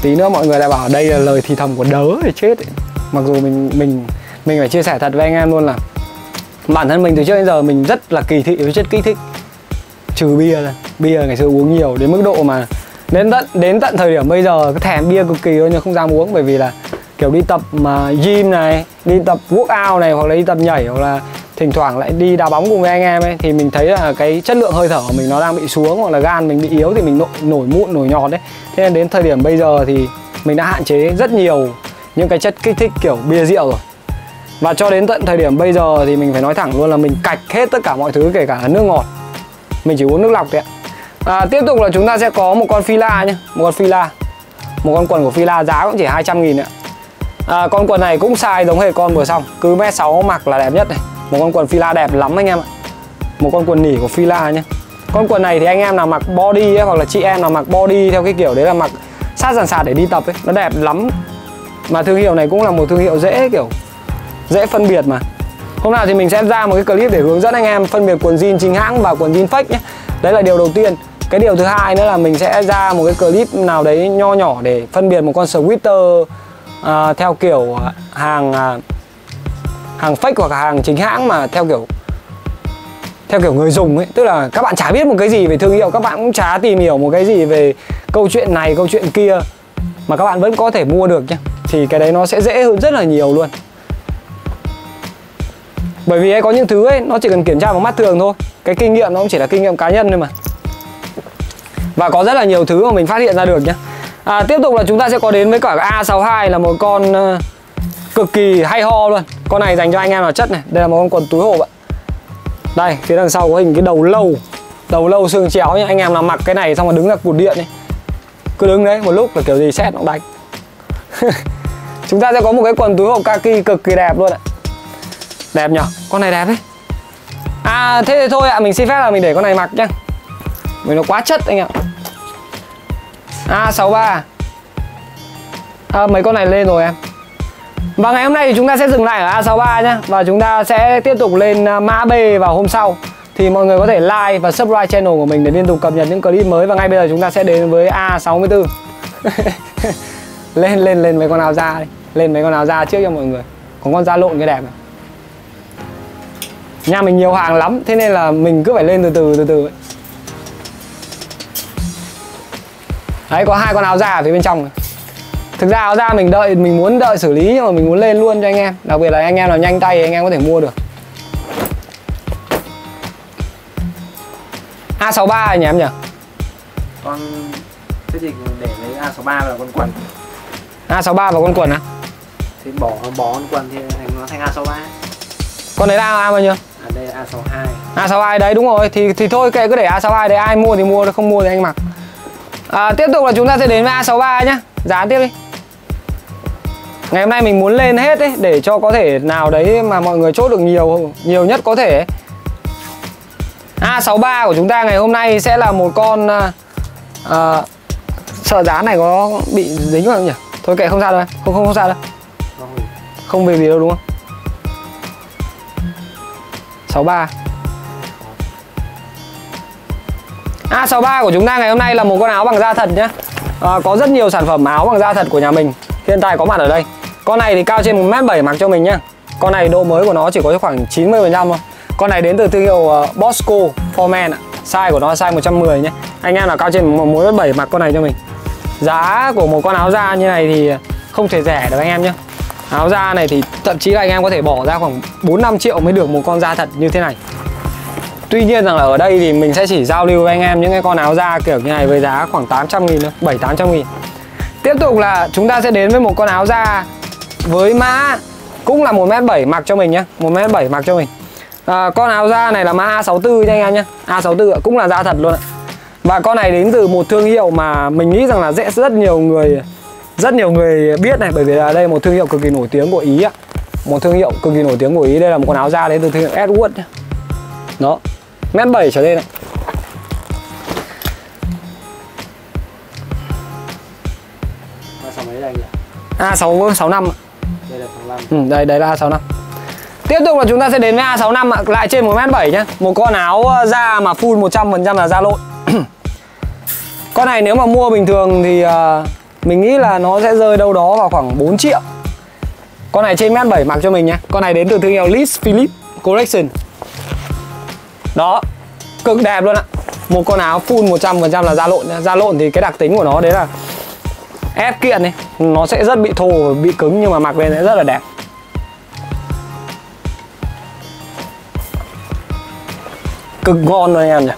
Tí nữa mọi người lại bảo đây là lời thì thầm của đớ thì chết ấy. mặc dù mình mình mình phải chia sẻ thật với anh em luôn là bản thân mình từ trước đến giờ mình rất là kỳ thị với chất kích thích. Trừ bia ra. Bia ngày xưa uống nhiều đến mức độ mà đến tận đến tận thời điểm bây giờ cái thèm bia cực kỳ thôi nhưng không dám uống bởi vì là kiểu đi tập mà gym này đi tập workout này hoặc là đi tập nhảy hoặc là thỉnh thoảng lại đi đá bóng cùng với anh em ấy thì mình thấy là cái chất lượng hơi thở của mình nó đang bị xuống hoặc là gan mình bị yếu thì mình nổi, nổi mụn nổi nhọt đấy. Thế nên đến thời điểm bây giờ thì mình đã hạn chế rất nhiều những cái chất kích thích kiểu bia rượu rồi. Và cho đến tận thời điểm bây giờ thì mình phải nói thẳng luôn là mình cạch hết tất cả mọi thứ kể cả là nước ngọt. Mình chỉ uống nước lọc thôi ạ. À, Tiếp tục là chúng ta sẽ có một con Fila nhé Một con Fila Một con quần của Fila giá cũng chỉ 200 nghìn ạ à, Con quần này cũng size giống hệt con vừa xong. Cứ mét 6 mặc là đẹp nhất này. Một con quần Fila đẹp lắm anh em ạ. Một con quần nỉ của Fila nhé Con quần này thì anh em nào mặc body ấy, Hoặc là chị em nào mặc body theo cái kiểu đấy là mặc sát dàn sạt để đi tập ấy Nó đẹp lắm. Mà thương hiệu này cũng là một thương hiệu dễ kiểu Dễ phân biệt mà. Hôm nào thì mình sẽ ra một cái clip để hướng dẫn anh em phân biệt quần jean chính hãng và quần jean fake nhé Đấy là điều đầu tiên. Cái điều thứ hai nữa là mình sẽ ra một cái clip nào đấy nho nhỏ để phân biệt một con sweater Ờ, theo kiểu ờ, hàng ờ, hàng fake hoặc hàng chính hãng mà theo kiểu theo kiểu người dùng ấy. Tức là các bạn chả biết một cái gì về thương hiệu các bạn cũng chả tìm hiểu một cái gì về câu chuyện này câu chuyện kia mà các bạn vẫn có thể mua được nhé thì cái đấy nó sẽ dễ hơn rất là nhiều luôn. Bởi vì ấy, có những thứ ấy nó chỉ cần kiểm tra bằng mắt thường thôi. Cái kinh nghiệm nó cũng chỉ là kinh nghiệm cá nhân thôi mà. Và có rất là nhiều thứ mà mình phát hiện ra được nhé à, tiếp tục là chúng ta sẽ có đến với cả A62 là một con uh, cực kỳ hay ho luôn. Con này dành cho anh em là chất này. Đây là một con quần túi hộp ạ đây phía đằng sau có hình cái đầu lâu. Đầu lâu xương chéo nhá. Anh em nào mặc cái này xong rồi đứng ra cụt điện ấy cứ đứng đấy một lúc là kiểu gì xét nó đánh. Chúng ta sẽ có một cái quần túi hộp kaki cực kỳ đẹp luôn ạ. Đẹp nhở? Con này đẹp đấy. À thế thì thôi ạ. Mình xin phép là mình để con này mặc nhá. Vì nó quá chất anh ạ. À, A63 à, mấy con này lên rồi em. Và ngày hôm nay thì chúng ta sẽ dừng lại ở A63 nhé Và chúng ta sẽ tiếp tục lên à, mã B vào hôm sau. Thì mọi người có thể like và subscribe channel của mình để liên tục cập nhật những clip mới. Và ngay bây giờ chúng ta sẽ đến với A64 Lên lên lên mấy con nào ra đi. Lên mấy con nào ra trước cho mọi người. Có con da lộn cái đẹp này. Nhà mình nhiều hàng lắm Thế nên là mình cứ phải lên từ từ từ từ ấy. Đấy có hai con áo da ở phía bên trong này. Thực ra áo da mình đợi mình muốn đợi xử lý nhưng mà mình muốn lên luôn cho anh em Đặc biệt là anh em nào nhanh tay thì anh em có thể mua được A63 nhỉ em nhỉ?
con thế thì để lấy A63 là con quần
A63 và con quần á?
thì bỏ bỏ con quần thì thành nó thành A63
Con đấy là A bao nhiêu?
à đây là A62
A62 đấy đúng rồi thì thì thôi kệ cứ để A62 đấy ai mua thì mua không mua thì anh mặc à, Tiếp tục là chúng ta sẽ đến với A63 nhá Dán tiếp đi Ngày hôm nay mình muốn lên hết ấy để cho có thể nào đấy mà mọi người chốt được nhiều nhiều nhất có thể ấy. A63 của chúng ta ngày hôm nay sẽ là một con à, à, sợ dán này có bị dính không nhỉ? Thôi kệ không sao đâu, không không không sao đâu. Không về gì đâu đúng không? 63 À, A63 của chúng ta ngày hôm nay là một con áo bằng da thật nhé à, Có rất nhiều sản phẩm áo bằng da thật của nhà mình. Hiện tại có mặt ở đây. Con này thì cao trên 1m7 mặc cho mình nhá. Con này độ mới của nó chỉ có khoảng 90% thôi. Con này đến từ thương hiệu uh, Bosco Foreman ạ. Size của nó size 110 nhé Anh em nào cao trên 1m7 mặc con này cho mình. Giá của một con áo da như này thì không thể rẻ được anh em nhé Áo da này thì thậm chí là anh em có thể bỏ ra khoảng 4-5 triệu mới được một con da thật như thế này. Tuy nhiên rằng là ở đây thì mình sẽ chỉ giao lưu với anh em những cái con áo da kiểu như này với giá khoảng 800 nghìn thôi, 7-800 nghìn. Tiếp tục là chúng ta sẽ đến với một con áo da với mã cũng là 1m7 mặc cho mình nhá 1m7 mặc cho mình. À, Con áo da này là mã A64 nha anh em nhá A64 cũng là da thật luôn ạ. Và con này đến từ một thương hiệu mà mình nghĩ rằng là sẽ rất nhiều người rất nhiều người biết này bởi vì là đây một thương hiệu cực kỳ nổi tiếng của Ý ạ. Một thương hiệu cực kỳ nổi tiếng của Ý đây là một con áo da đến từ thương hiệu Edward nhá. Đó mét 7 trở lên ạ
Và sáu mấy đây nhỉ
A6 65 ạ.
đây là 65
Ừ, đây đây là A65 Tiếp tục là chúng ta sẽ đến với A65 ạ, lại trên 1m7 nhá. Một con áo ờ, da mà full 100% là da lộn. con này nếu mà mua bình thường thì uh, mình nghĩ là nó sẽ rơi đâu đó vào khoảng 4 triệu. Con này trên mét 7 mặc cho mình nhá. Con này đến từ thương hiệu Liz Philip Collection. Đó, cực đẹp luôn ạ. Một con áo full 100% là da lộn. Da lộn thì cái đặc tính của nó đấy là ép kiện này nó sẽ rất bị thô bị cứng nhưng mà mặc lên sẽ rất là đẹp. cực ngon luôn anh em nhỉ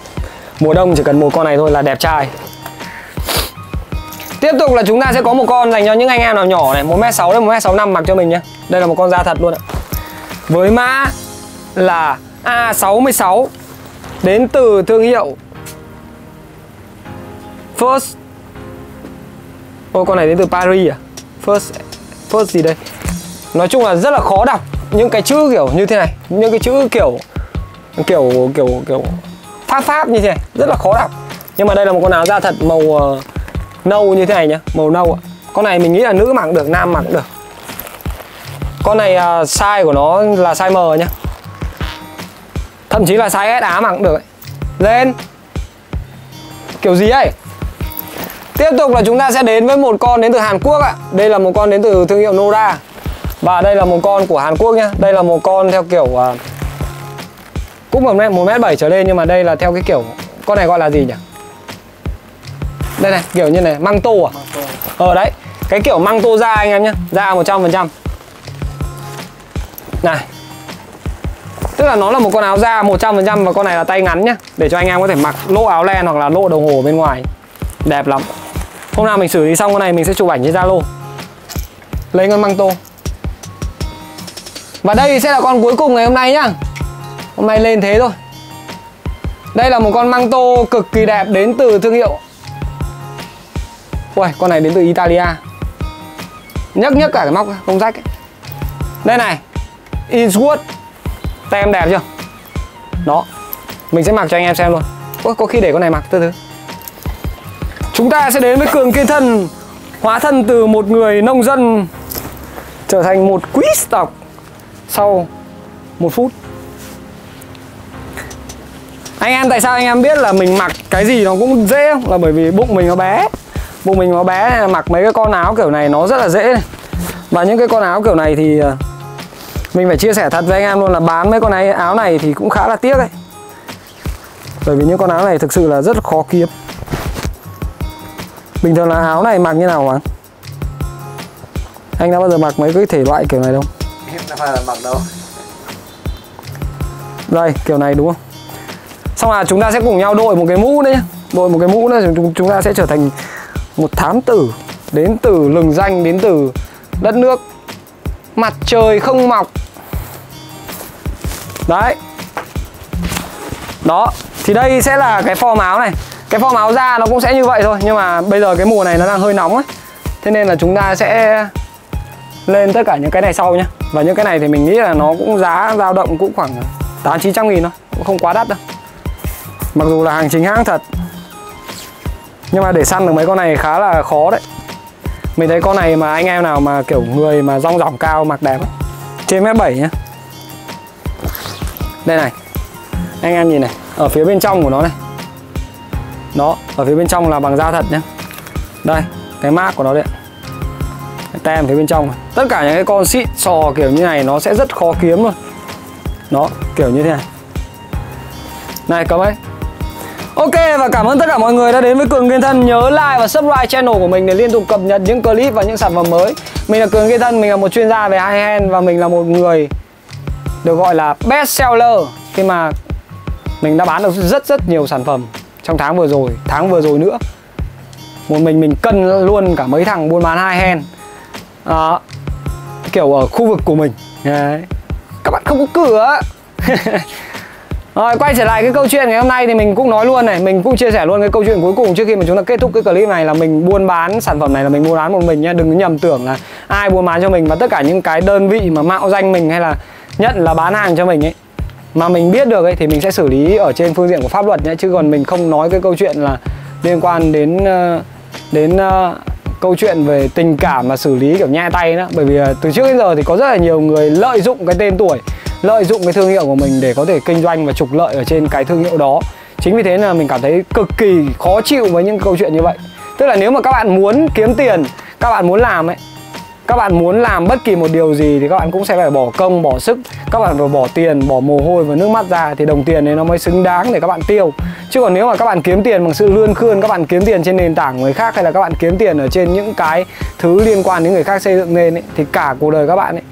mùa đông chỉ cần một con này thôi là đẹp trai tiếp tục là chúng ta sẽ có một con dành cho những anh em nào nhỏ này một m sáu đến một m sáu năm mặc cho mình nhé đây là một con da thật luôn ạ với mã là A66 đến từ thương hiệu First. Ô con này đến từ Paris à? First First gì đây? Nói chung là rất là khó đọc những cái chữ kiểu như thế này những cái chữ kiểu kiểu kiểu kiểu pháp pháp như thế này rất là khó đọc. Nhưng mà đây là một con áo da thật màu uh, nâu như thế này nhá màu nâu ạ. Con này mình nghĩ là nữ mặc được nam mặc được. Con này uh, size của nó là size M nhá thậm chí là size S Á mặc được ấy. lên. Kiểu gì ấy? Tiếp tục là chúng ta sẽ đến với một con đến từ Hàn Quốc ạ. Đây là một con đến từ thương hiệu Nora. Và đây là một con của Hàn Quốc nhá. Đây là một con theo kiểu uh, cũng một mét một mét bảy trở lên nhưng mà đây là theo cái kiểu con này gọi là gì nhỉ? Đây này kiểu như này măng tô à? Ờ đấy. Cái kiểu măng tô da anh em nhé da một trăm phần trăm. Này tức là nó là một con áo da 100% và con này là tay ngắn nhá. Để cho anh em có thể mặc lỗ áo len hoặc là lỗ đồng hồ bên ngoài. Đẹp lắm. Hôm nào mình xử lý xong con này mình sẽ chụp ảnh trên zalo. Lấy con măng tô. Và đây sẽ là con cuối cùng ngày hôm nay nhá. Hôm nay lên thế thôi. Đây là một con măng tô cực kỳ đẹp đến từ thương hiệu. Ui, con này đến từ Italia. Nhấc nhấc cả cái móc không rách ấy. Đây này. Inswood Tem đẹp chưa? Đó. Mình sẽ mặc cho anh em xem luôn. Ôi, có khi để con này mặc từ từ. Chúng ta sẽ đến với cường kiên thân Hóa thân từ một người nông dân Trở thành một quý tộc Sau một phút. Anh em tại sao anh em biết là mình mặc cái gì nó cũng dễ không? Là bởi vì bụng mình nó bé. Bụng mình nó bé mặc mấy cái con áo kiểu này nó rất là dễ này. và những cái con áo kiểu này thì ờ, mình phải chia sẻ thật với anh em luôn là bán mấy con này áo này thì cũng khá là tiếc đấy bởi vì những con áo này thực sự là rất khó kiếm. Bình thường là áo này mặc như nào mà? Anh đã bao giờ mặc mấy cái thể loại kiểu này
giờ mặc đâu.
Đây kiểu này đúng không? Xong là chúng ta sẽ cùng nhau đội một cái mũ đấy nhá. Đội một cái mũ nữa chúng chúng ta sẽ trở thành một thám tử đến từ lừng danh đến từ đất nước mặt trời không mọc. Đấy. Đó, thì đây sẽ là cái form áo này. Cái form áo da nó cũng sẽ như vậy thôi, nhưng mà bây giờ cái mùa này nó đang hơi nóng ấy. Thế nên là chúng ta sẽ lên tất cả những cái này sau nhá. Và những cái này thì mình nghĩ là nó cũng giá dao động cũng khoảng tám, chín trăm nghìn thôi, cũng không quá đắt đâu. Mặc dù là hàng chính hãng thật, Nhưng mà để săn được mấy con này khá là khó đấy. Mình thấy con này mà anh em nào mà kiểu người mà rong ròng cao, mặc đẹp ấy. Trên mét 7 nhá. Đây này, Anh em nhìn này, Ở phía bên trong của nó này. Đó, Ở phía bên trong là bằng da thật nhá. Đây, Cái mát của nó đấy cái tem phía bên trong này. Tất cả những cái con xịn sò kiểu như này nó sẽ rất khó kiếm luôn. Đó, kiểu như thế này. Này cấm ấy. Ok và cảm ơn tất cả mọi người đã đến với Cường Kiên Thân. Nhớ like và subscribe channel của mình để liên tục cập nhật những clip và những sản phẩm mới. Mình là Cường Kiên Thân, mình là một chuyên gia về high hand Và mình là một người được gọi là best seller Khi mà mình đã bán được rất rất nhiều sản phẩm trong tháng vừa rồi, tháng vừa rồi nữa. Một mình mình cân luôn cả mấy thằng buôn bán high hand. À, Kiểu ở khu vực của mình. Đấy. Các bạn không có cửa Rồi, quay trở lại cái câu chuyện ngày hôm nay thì mình cũng nói luôn này, Mình cũng chia sẻ luôn cái câu chuyện cuối cùng trước khi mà chúng ta kết thúc cái clip này là mình buôn bán sản phẩm này là mình buôn bán một mình nha Đừng nhầm tưởng là ai buôn bán cho mình và tất cả những cái đơn vị mà mạo danh mình hay là nhận là bán hàng cho mình ấy, Mà mình biết được ấy thì mình sẽ xử lý ở trên phương diện của pháp luật nhé Chứ còn mình không nói cái câu chuyện là liên quan đến ờ, đến ờ, câu chuyện về tình cảm mà xử lý kiểu nhai tay đó. Bởi vì à, từ trước đến giờ thì có rất là nhiều người lợi dụng cái tên tuổi, lợi dụng cái thương hiệu của mình để có thể kinh doanh và trục lợi ở trên cái thương hiệu đó. Chính vì thế là mình cảm thấy cực kỳ khó chịu với những câu chuyện như vậy. Tức là nếu mà các bạn muốn kiếm tiền, các bạn muốn làm ấy các bạn muốn làm bất kỳ một điều gì thì các bạn cũng sẽ phải bỏ công bỏ sức. Các bạn phải bỏ tiền bỏ mồ hôi và nước mắt ra thì đồng tiền này nó mới xứng đáng để các bạn tiêu. Chứ còn nếu mà các bạn kiếm tiền bằng sự lươn khươn các bạn kiếm tiền trên nền tảng người khác hay là các bạn kiếm tiền ở trên những cái thứ liên quan đến người khác xây dựng nên ấy, thì cả cuộc đời các bạn ấy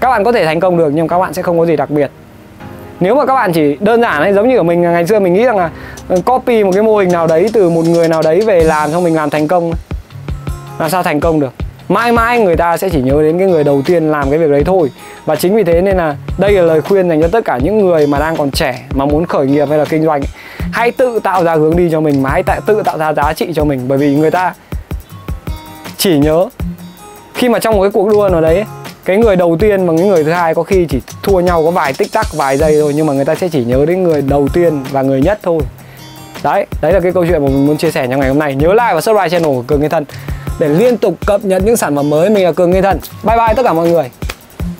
các bạn có thể thành công được nhưng các bạn sẽ không có gì đặc biệt. Nếu mà các bạn chỉ đơn giản ấy giống như của mình à, ngày xưa mình nghĩ rằng là ừ, copy một cái mô hình nào đấy từ một người nào đấy về làm xong mình làm thành công làm sao thành công được? Mãi mãi người ta sẽ chỉ nhớ đến cái người đầu tiên làm cái việc đấy thôi. Và chính vì thế nên là đây là lời khuyên dành cho tất cả những người mà đang còn trẻ, mà muốn khởi nghiệp hay là kinh doanh. Hãy tự tạo ra hướng đi cho mình, mà hãy tự tạo ra giá trị cho mình. Bởi vì người ta chỉ nhớ khi mà trong một cái cuộc đua nào đấy, cái người đầu tiên và cái người thứ hai có khi chỉ thua nhau có vài tích tắc, vài giây thôi, nhưng mà người ta sẽ chỉ nhớ đến người đầu tiên và người nhất thôi. Đấy đấy là cái câu chuyện mà mình muốn chia sẻ trong ngày hôm nay. Nhớ like và subscribe channel của cường Nghiên thân để liên tục cập nhật những sản phẩm mới mình là cường Nghiên thân bye bye tất cả mọi người.